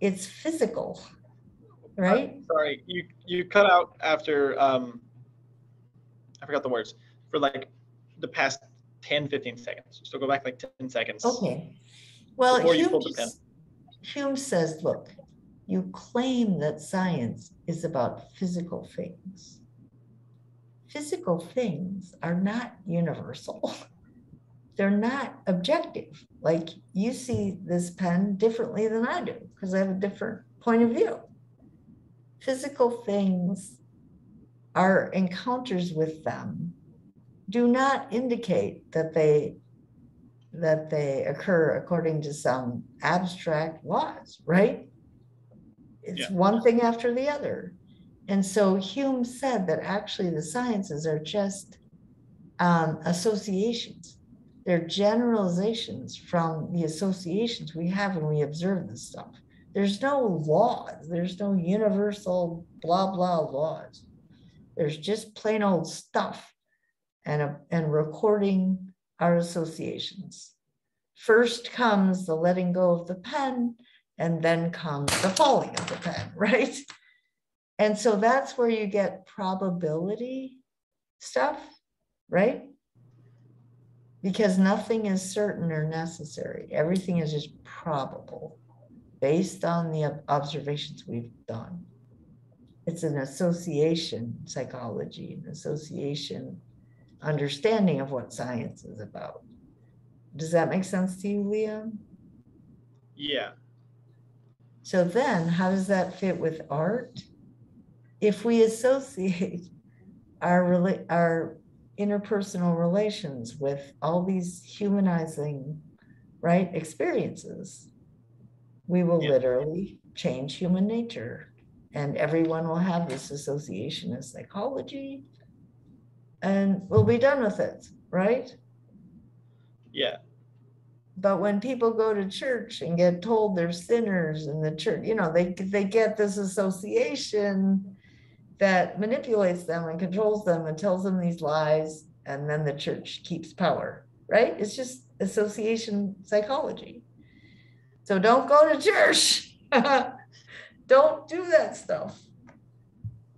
it's physical, right? Uh, sorry, you you cut out after um I forgot the words for like the past 10, 15 seconds. So go back like 10 seconds. Okay. Well, Hume, Hume says, look, you claim that science is about physical things. Physical things are not universal. They're not objective. Like you see this pen differently than I do because I have a different point of view. Physical things our encounters with them do not indicate that they that they occur according to some abstract laws, right? It's yeah. one thing after the other. And so Hume said that actually the sciences are just um, associations. They're generalizations from the associations we have when we observe this stuff. There's no laws, there's no universal blah, blah laws. There's just plain old stuff and, a, and recording our associations. First comes the letting go of the pen, and then comes the falling of the pen, right? And so that's where you get probability stuff, right? Because nothing is certain or necessary. Everything is just probable based on the observations we've done it's an association psychology, an association understanding of what science is about. Does that make sense to you, Liam? Yeah. So then, how does that fit with art? If we associate our our interpersonal relations with all these humanizing, right, experiences, we will yeah. literally change human nature and everyone will have this association of psychology and we'll be done with it right? Yeah. But when people go to church and get told they're sinners in the church you know they they get this association that manipulates them and controls them and tells them these lies and then the church keeps power right? It's just association psychology so don't go to church don't do that stuff.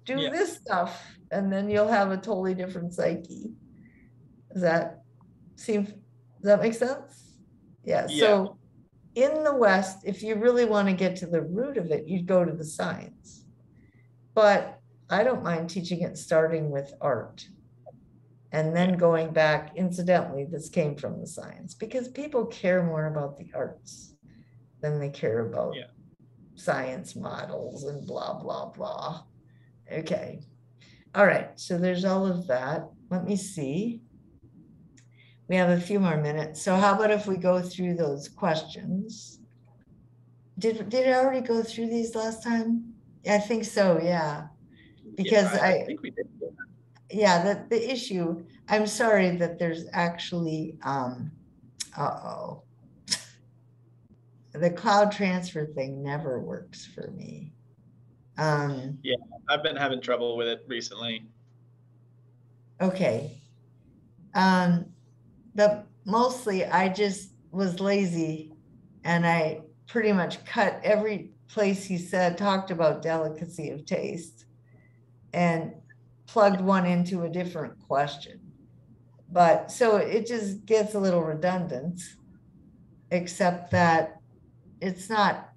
Do yeah. this stuff, and then you'll have a totally different psyche. Does that seem, does that make sense? Yeah. yeah. So in the West, if you really want to get to the root of it, you'd go to the science. But I don't mind teaching it starting with art and then going back. Incidentally, this came from the science because people care more about the arts than they care about yeah science models and blah, blah, blah. Okay. All right. So there's all of that. Let me see. We have a few more minutes. So how about if we go through those questions? Did, did I already go through these last time? I think so, yeah. Because yeah, I, I, think we did. yeah, the, the issue, I'm sorry that there's actually, um, uh-oh. The cloud transfer thing never works for me. Um, I've been having trouble with it recently. okay. Um, but mostly I just was lazy and I pretty much cut every place he said, talked about delicacy of taste and plugged one into a different question. But so it just gets a little redundant, except that it's not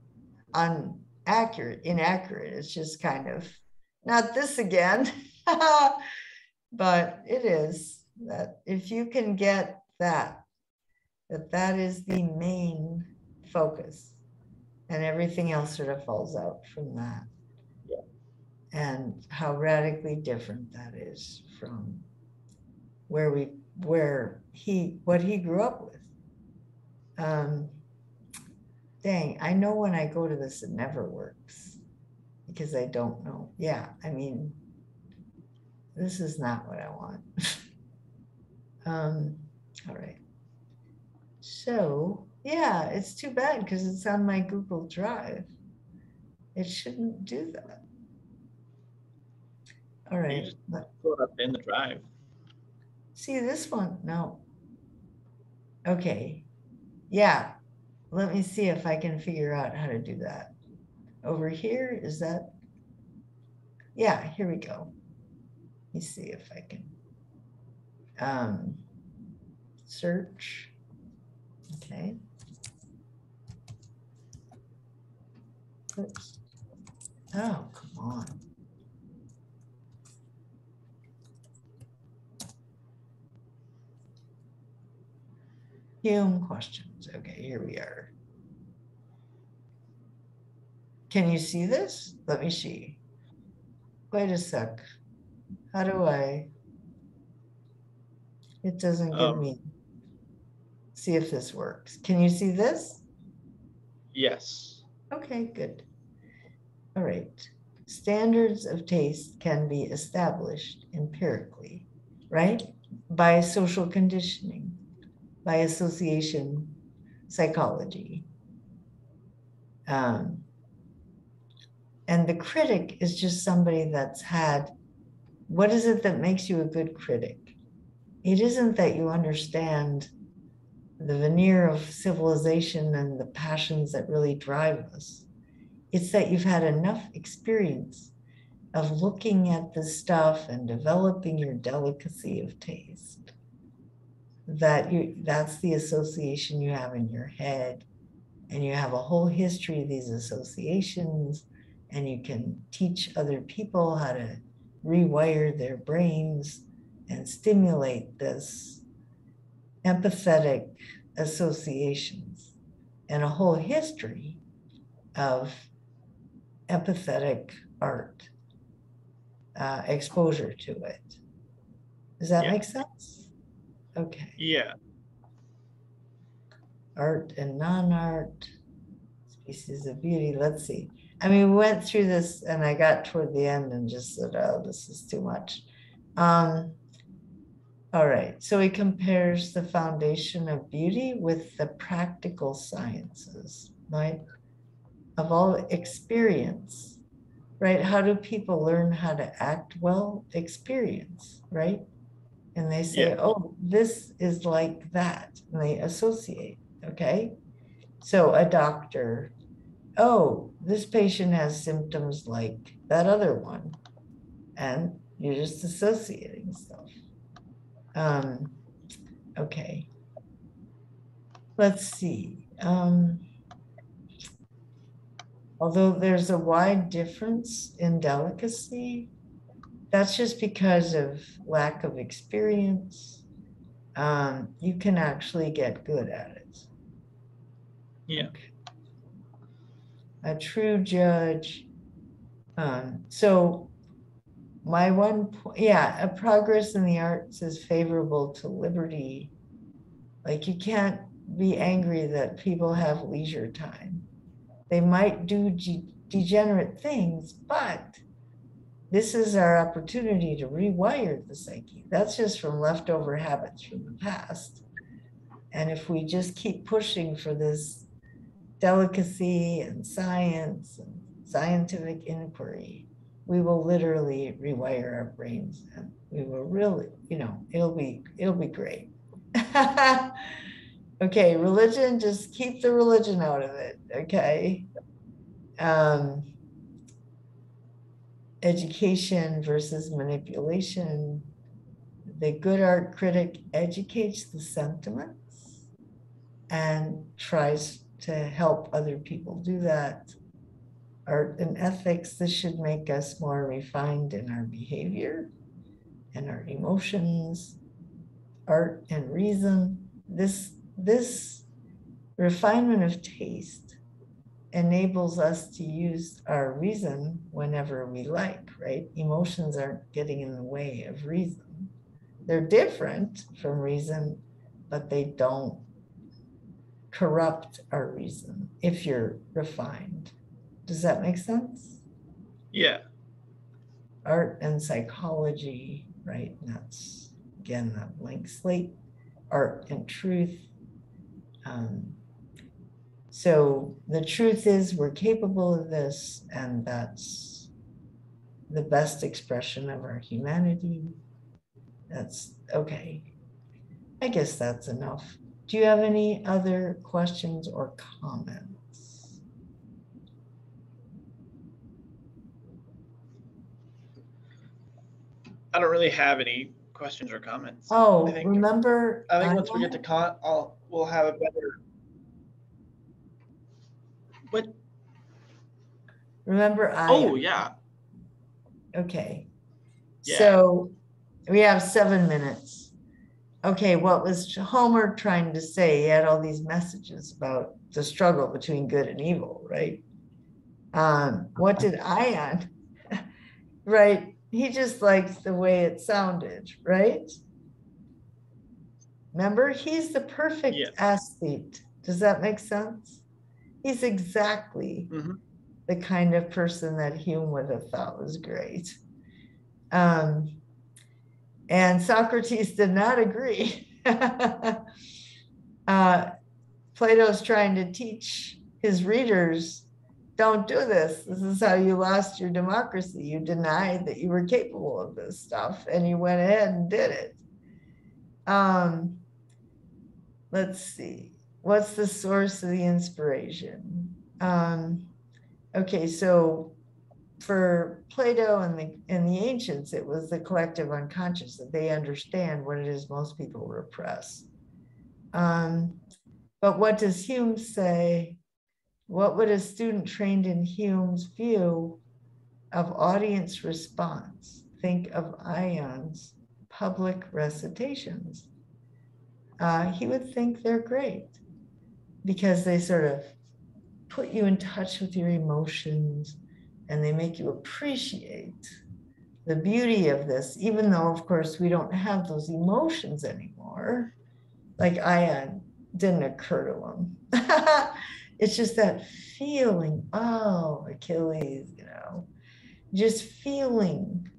unaccurate, inaccurate. It's just kind of not this again. but it is that if you can get that, that that is the main focus and everything else sort of falls out from that. Yeah. And how radically different that is from where we, where he, what he grew up with. Um, dang, I know when I go to this, it never works because I don't know. Yeah, I mean, this is not what I want. um, all right. So, yeah, it's too bad because it's on my Google Drive. It shouldn't do that. All right. Pull it up in the drive. See this one? No. Okay. Yeah. Let me see if I can figure out how to do that. Over here, is that? Yeah, here we go. Let me see if I can. Um, search. Okay. Oops. Oh, come on. Hume questions. Okay, here we are. Can you see this? Let me see. Wait a sec. How do I? It doesn't give Um, me. See if this works. Can you see this? Yes. Okay, good. All right. Standards of taste can be established empirically, right? By social conditioning, by association psychology. Um, and the critic is just somebody that's had what is it that makes you a good critic? It isn't that you understand the veneer of civilization and the passions that really drive us. It's that you've had enough experience of looking at this stuff and developing your delicacy of taste that you that's the association you have in your head and you have a whole history of these associations and you can teach other people how to rewire their brains and stimulate this empathetic associations and a whole history of empathetic art uh, exposure to it. Does that Yeah. make sense? Okay, Yeah. art and non-art, species of beauty. Let's see. I mean, we went through this and I got toward the end and just said, oh, this is too much. Um, all right, so he compares the foundation of beauty with the practical sciences, right? Of all experience, right? How do people learn how to act well? Experience, right? And they say, Yeah. oh, this is like that. And they associate, okay? So a doctor, oh, this patient has symptoms like that other one. And you're just associating stuff. Um, okay. Let's see. Um, although there's a wide difference in delicacy, that's just because of lack of experience. Um, you can actually get good at it. Yeah. a true judge. Um, so my one, point, yeah, a progress in the arts is favorable to liberty. Like you can't be angry that people have leisure time. They might do ge- degenerate things, but this is our opportunity to rewire the psyche. That's just from leftover habits from the past. And if we just keep pushing for this delicacy and science and scientific inquiry, we will literally rewire our brains and we will really, you know, it'll be it'll be great. okay, religion, just keep the religion out of it. Okay. Um, education versus manipulation. The good art critic educates the sentiments and tries to help other people do that. Art and ethics, this should make us more refined in our behavior and our emotions. Art and reason, this, this refinement of taste enables us to use our reason whenever we like, right? Emotions aren't getting in the way of reason. They're different from reason, but they don't corrupt our reason if you're refined. Does that make sense? Yeah. Art and psychology, right? And that's again that blank slate, art and truth. Um, so the truth is, we're capable of this, and that's the best expression of our humanity. That's okay. I guess that's enough. Do you have any other questions or comments? I don't really have any questions or comments. Oh, I think, remember? I think once we get to Kant, I'll, we'll have a better. What? Remember? Aya? Oh, yeah. Okay. Yeah. So we have seven minutes. Okay, what was Homer trying to say? He had all these messages about the struggle between good and evil, right? Um, what did Ion? right, he just likes the way it sounded, right? Remember, he's the perfect Yes. athlete. Does that make sense? He's exactly Mhm. the kind of person that Hume would have thought was great. Um, and Socrates did not agree. uh, Plato's trying to teach his readers don't do this. This is how you lost your democracy. You denied that you were capable of this stuff and you went ahead and did it. Um, let's see. What's the source of the inspiration? Um, okay, so for Plato and the and the ancients, it was the collective unconscious that they understand what it is most people repress. Um, but what does Hume say? What would a student trained in Hume's view of audience response think of Ion's public recitations? Uh, he would think they're great because they sort of put you in touch with your emotions and they make you appreciate the beauty of this, even though, of course, we don't have those emotions anymore. Like Ion didn't occur to him. it's just that feeling, oh, Achilles, you know, just feeling.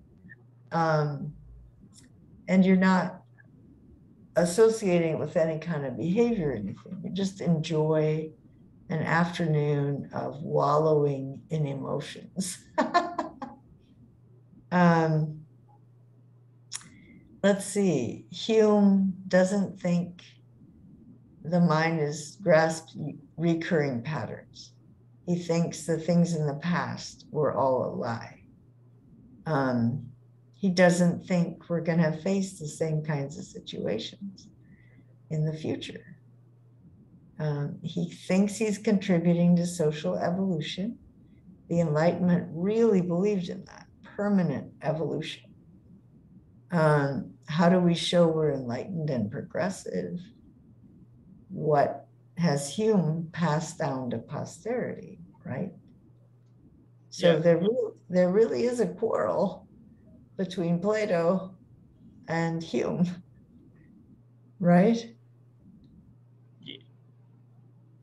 Um, and you're not associating it with any kind of behavior or anything. You just enjoy an afternoon of wallowing in emotions. um, let's see. Hume doesn't think the mind is grasped recurring patterns. He thinks the things in the past were all a lie. Um, he doesn't think we're going to face the same kinds of situations in the future. Um, he thinks he's contributing to social evolution. The Enlightenment really believed in that permanent evolution. Um, how do we show we're enlightened and progressive? What has Hume passed down to posterity, right? So Yeah. there, there really is a quarrel between Plato and Hume, right? Yeah.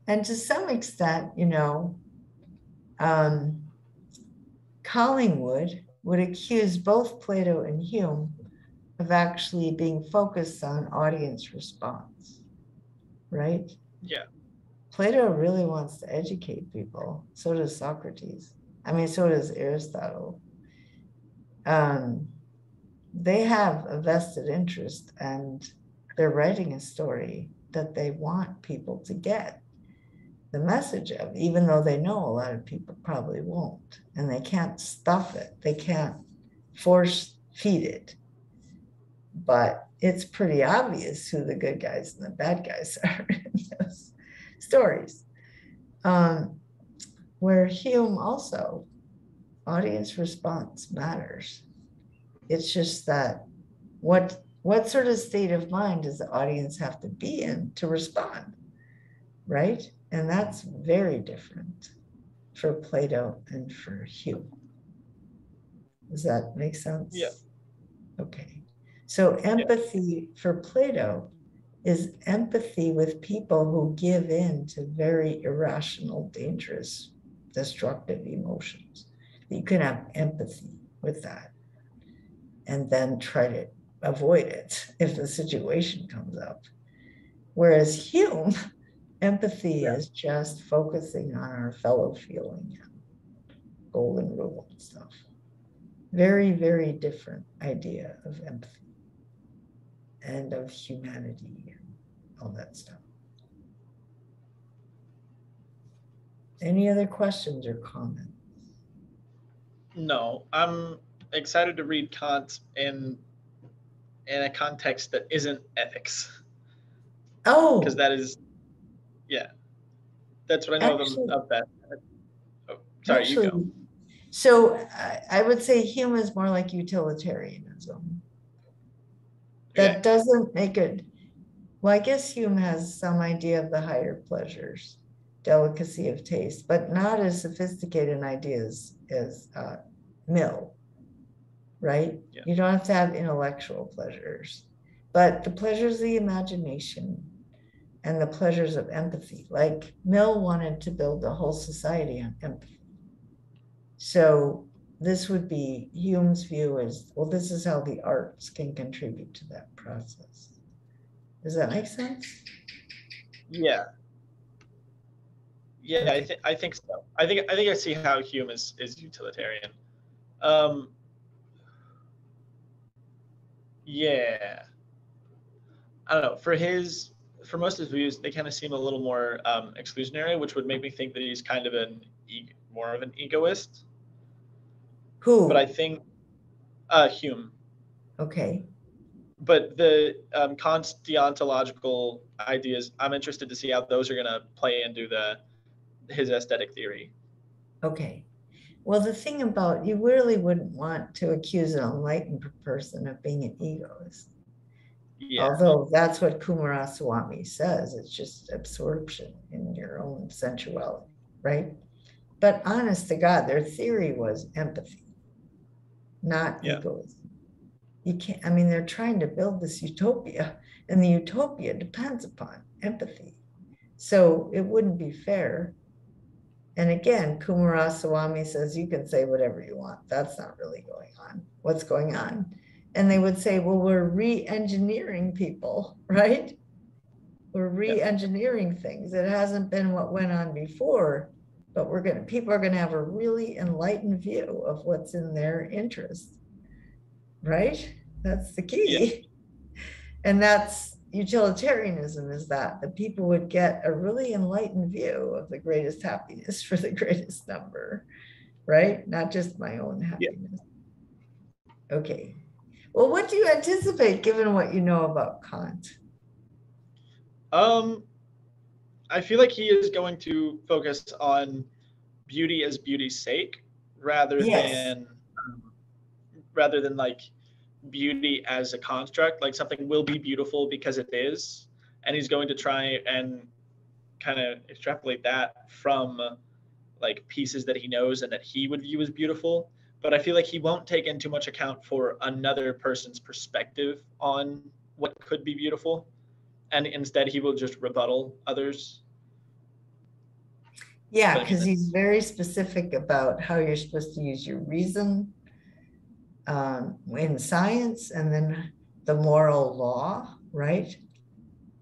And to some extent, you know, um, Collingwood would accuse both Plato and Hume of actually being focused on audience response, right? Yeah. Plato really wants to educate people. So does Socrates. I mean, so does Aristotle. Um, they have a vested interest and they're writing a story that they want people to get the message of, even though they know a lot of people probably won't. And they can't stuff it, they can't force feed it. But it's pretty obvious who the good guys and the bad guys are in those stories. Um, where Hume also, audience response matters. It's just that what what sort of state of mind does the audience have to be in to respond? Right? And that's very different for Plato and for Hume. Does that make sense? Yeah. Okay. So empathy yeah. for Plato is empathy with people who give in to very irrational, dangerous, destructive emotions. You can have empathy with that and then try to avoid it if the situation comes up. Whereas Hume, empathy yeah. is just focusing on our fellow feeling golden rule and stuff. Very, very different idea of empathy and of humanity and all that stuff. Any other questions or comments? No, I'm excited to read Kant in in a context that isn't ethics. Oh, because that is, yeah, that's what I know actually, of, that. Oh, sorry, actually, you go. So I would say Hume is more like utilitarianism. That doesn't make it. Well, I guess Hume has some idea of the higher pleasures, delicacy of taste, but not as sophisticated an ideas as uh, Mill right? Yeah. You don't have to have intellectual pleasures, but the pleasures of the imagination and the pleasures of empathy. Like Mill wanted to build a whole society on empathy. So this would be Hume's view is well, this is how the arts can contribute to that process. Does that make sense? Yeah. Yeah, I think I think so. I think I think I see how Hume is is utilitarian. Um, yeah. I don't know. For his, for most of his views, they kind of seem a little more um, exclusionary, which would make me think that he's kind of an e- more of an egoist. Who? But I think uh, Hume. Okay. But the um, Kant's deontological ideas, I'm interested to see how those are going to play into the his aesthetic theory. Okay. Well, the thing about you really wouldn't want to accuse an enlightened person of being an egoist. Yeah. Although that's what Coomaraswamy says, it's just absorption in your own sensuality, right? But honest to God, their theory was empathy, not yeah. egoism. You can't, I mean, they're trying to build this utopia, and the utopia depends upon empathy. So it wouldn't be fair and again, Coomaraswamy says you can say whatever you want. That's not really going on. What's going on? And they would say, well, we're re-engineering people, right? We're re-engineering things. It hasn't been what went on before, but we're gonna people are gonna have a really enlightened view of what's in their interest. Right? That's the key. Yeah. And that's utilitarianism is that the people would get a really enlightened view of the greatest happiness for the greatest number, right? Not just my own happiness. Yeah. Okay. Well, what do you anticipate given what you know about Kant? Um, I feel like he is going to focus on beauty as beauty's sake rather yes. than um, rather than like beauty as a construct like something will be beautiful because it is. And he's going to try and kind of extrapolate that from like pieces that he knows and that he would view as beautiful. But i feel like he won't take into much account for another person's perspective on what could be beautiful. And instead he will just rebuttal others. Yeah because he's very specific about how you're supposed to use your reason um, in science and then the moral law, right?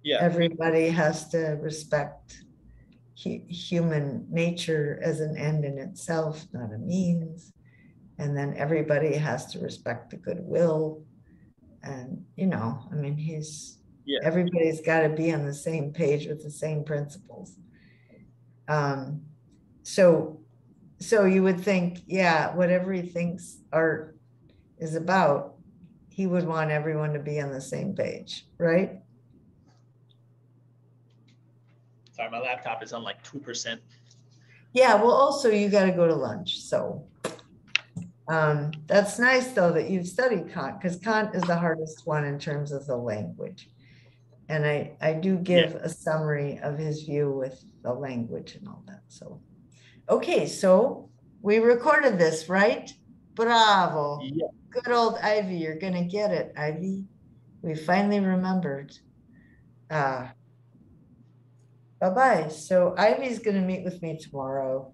Yeah. Everybody has to respect hu- human nature as an end in itself, not a means. And then everybody has to respect the goodwill. And, you know, I mean, he's, Yeah. everybody's got to be on the same page with the same principles. Um, so, so you would think, yeah, whatever he thinks art is about, he would want everyone to be on the same page, right? Sorry, my laptop is on like two percent. Yeah, well, also you gotta go to lunch, so. Um, that's nice though that you've studied Kant, because Kant is the hardest one in terms of the language. And I, I do give a summary of his view with the language and all that, so. Okay, so we recorded this, right? Bravo. Yeah. Good old Ivy, you're gonna get it, Ivy. We finally remembered. Uh. Bye-bye. So Ivy's gonna meet with me tomorrow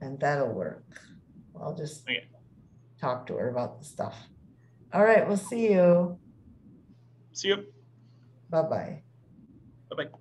and that'll work. I'll just Okay. talk to her about the stuff. All right, we'll see you. See you. Bye-bye. Bye bye.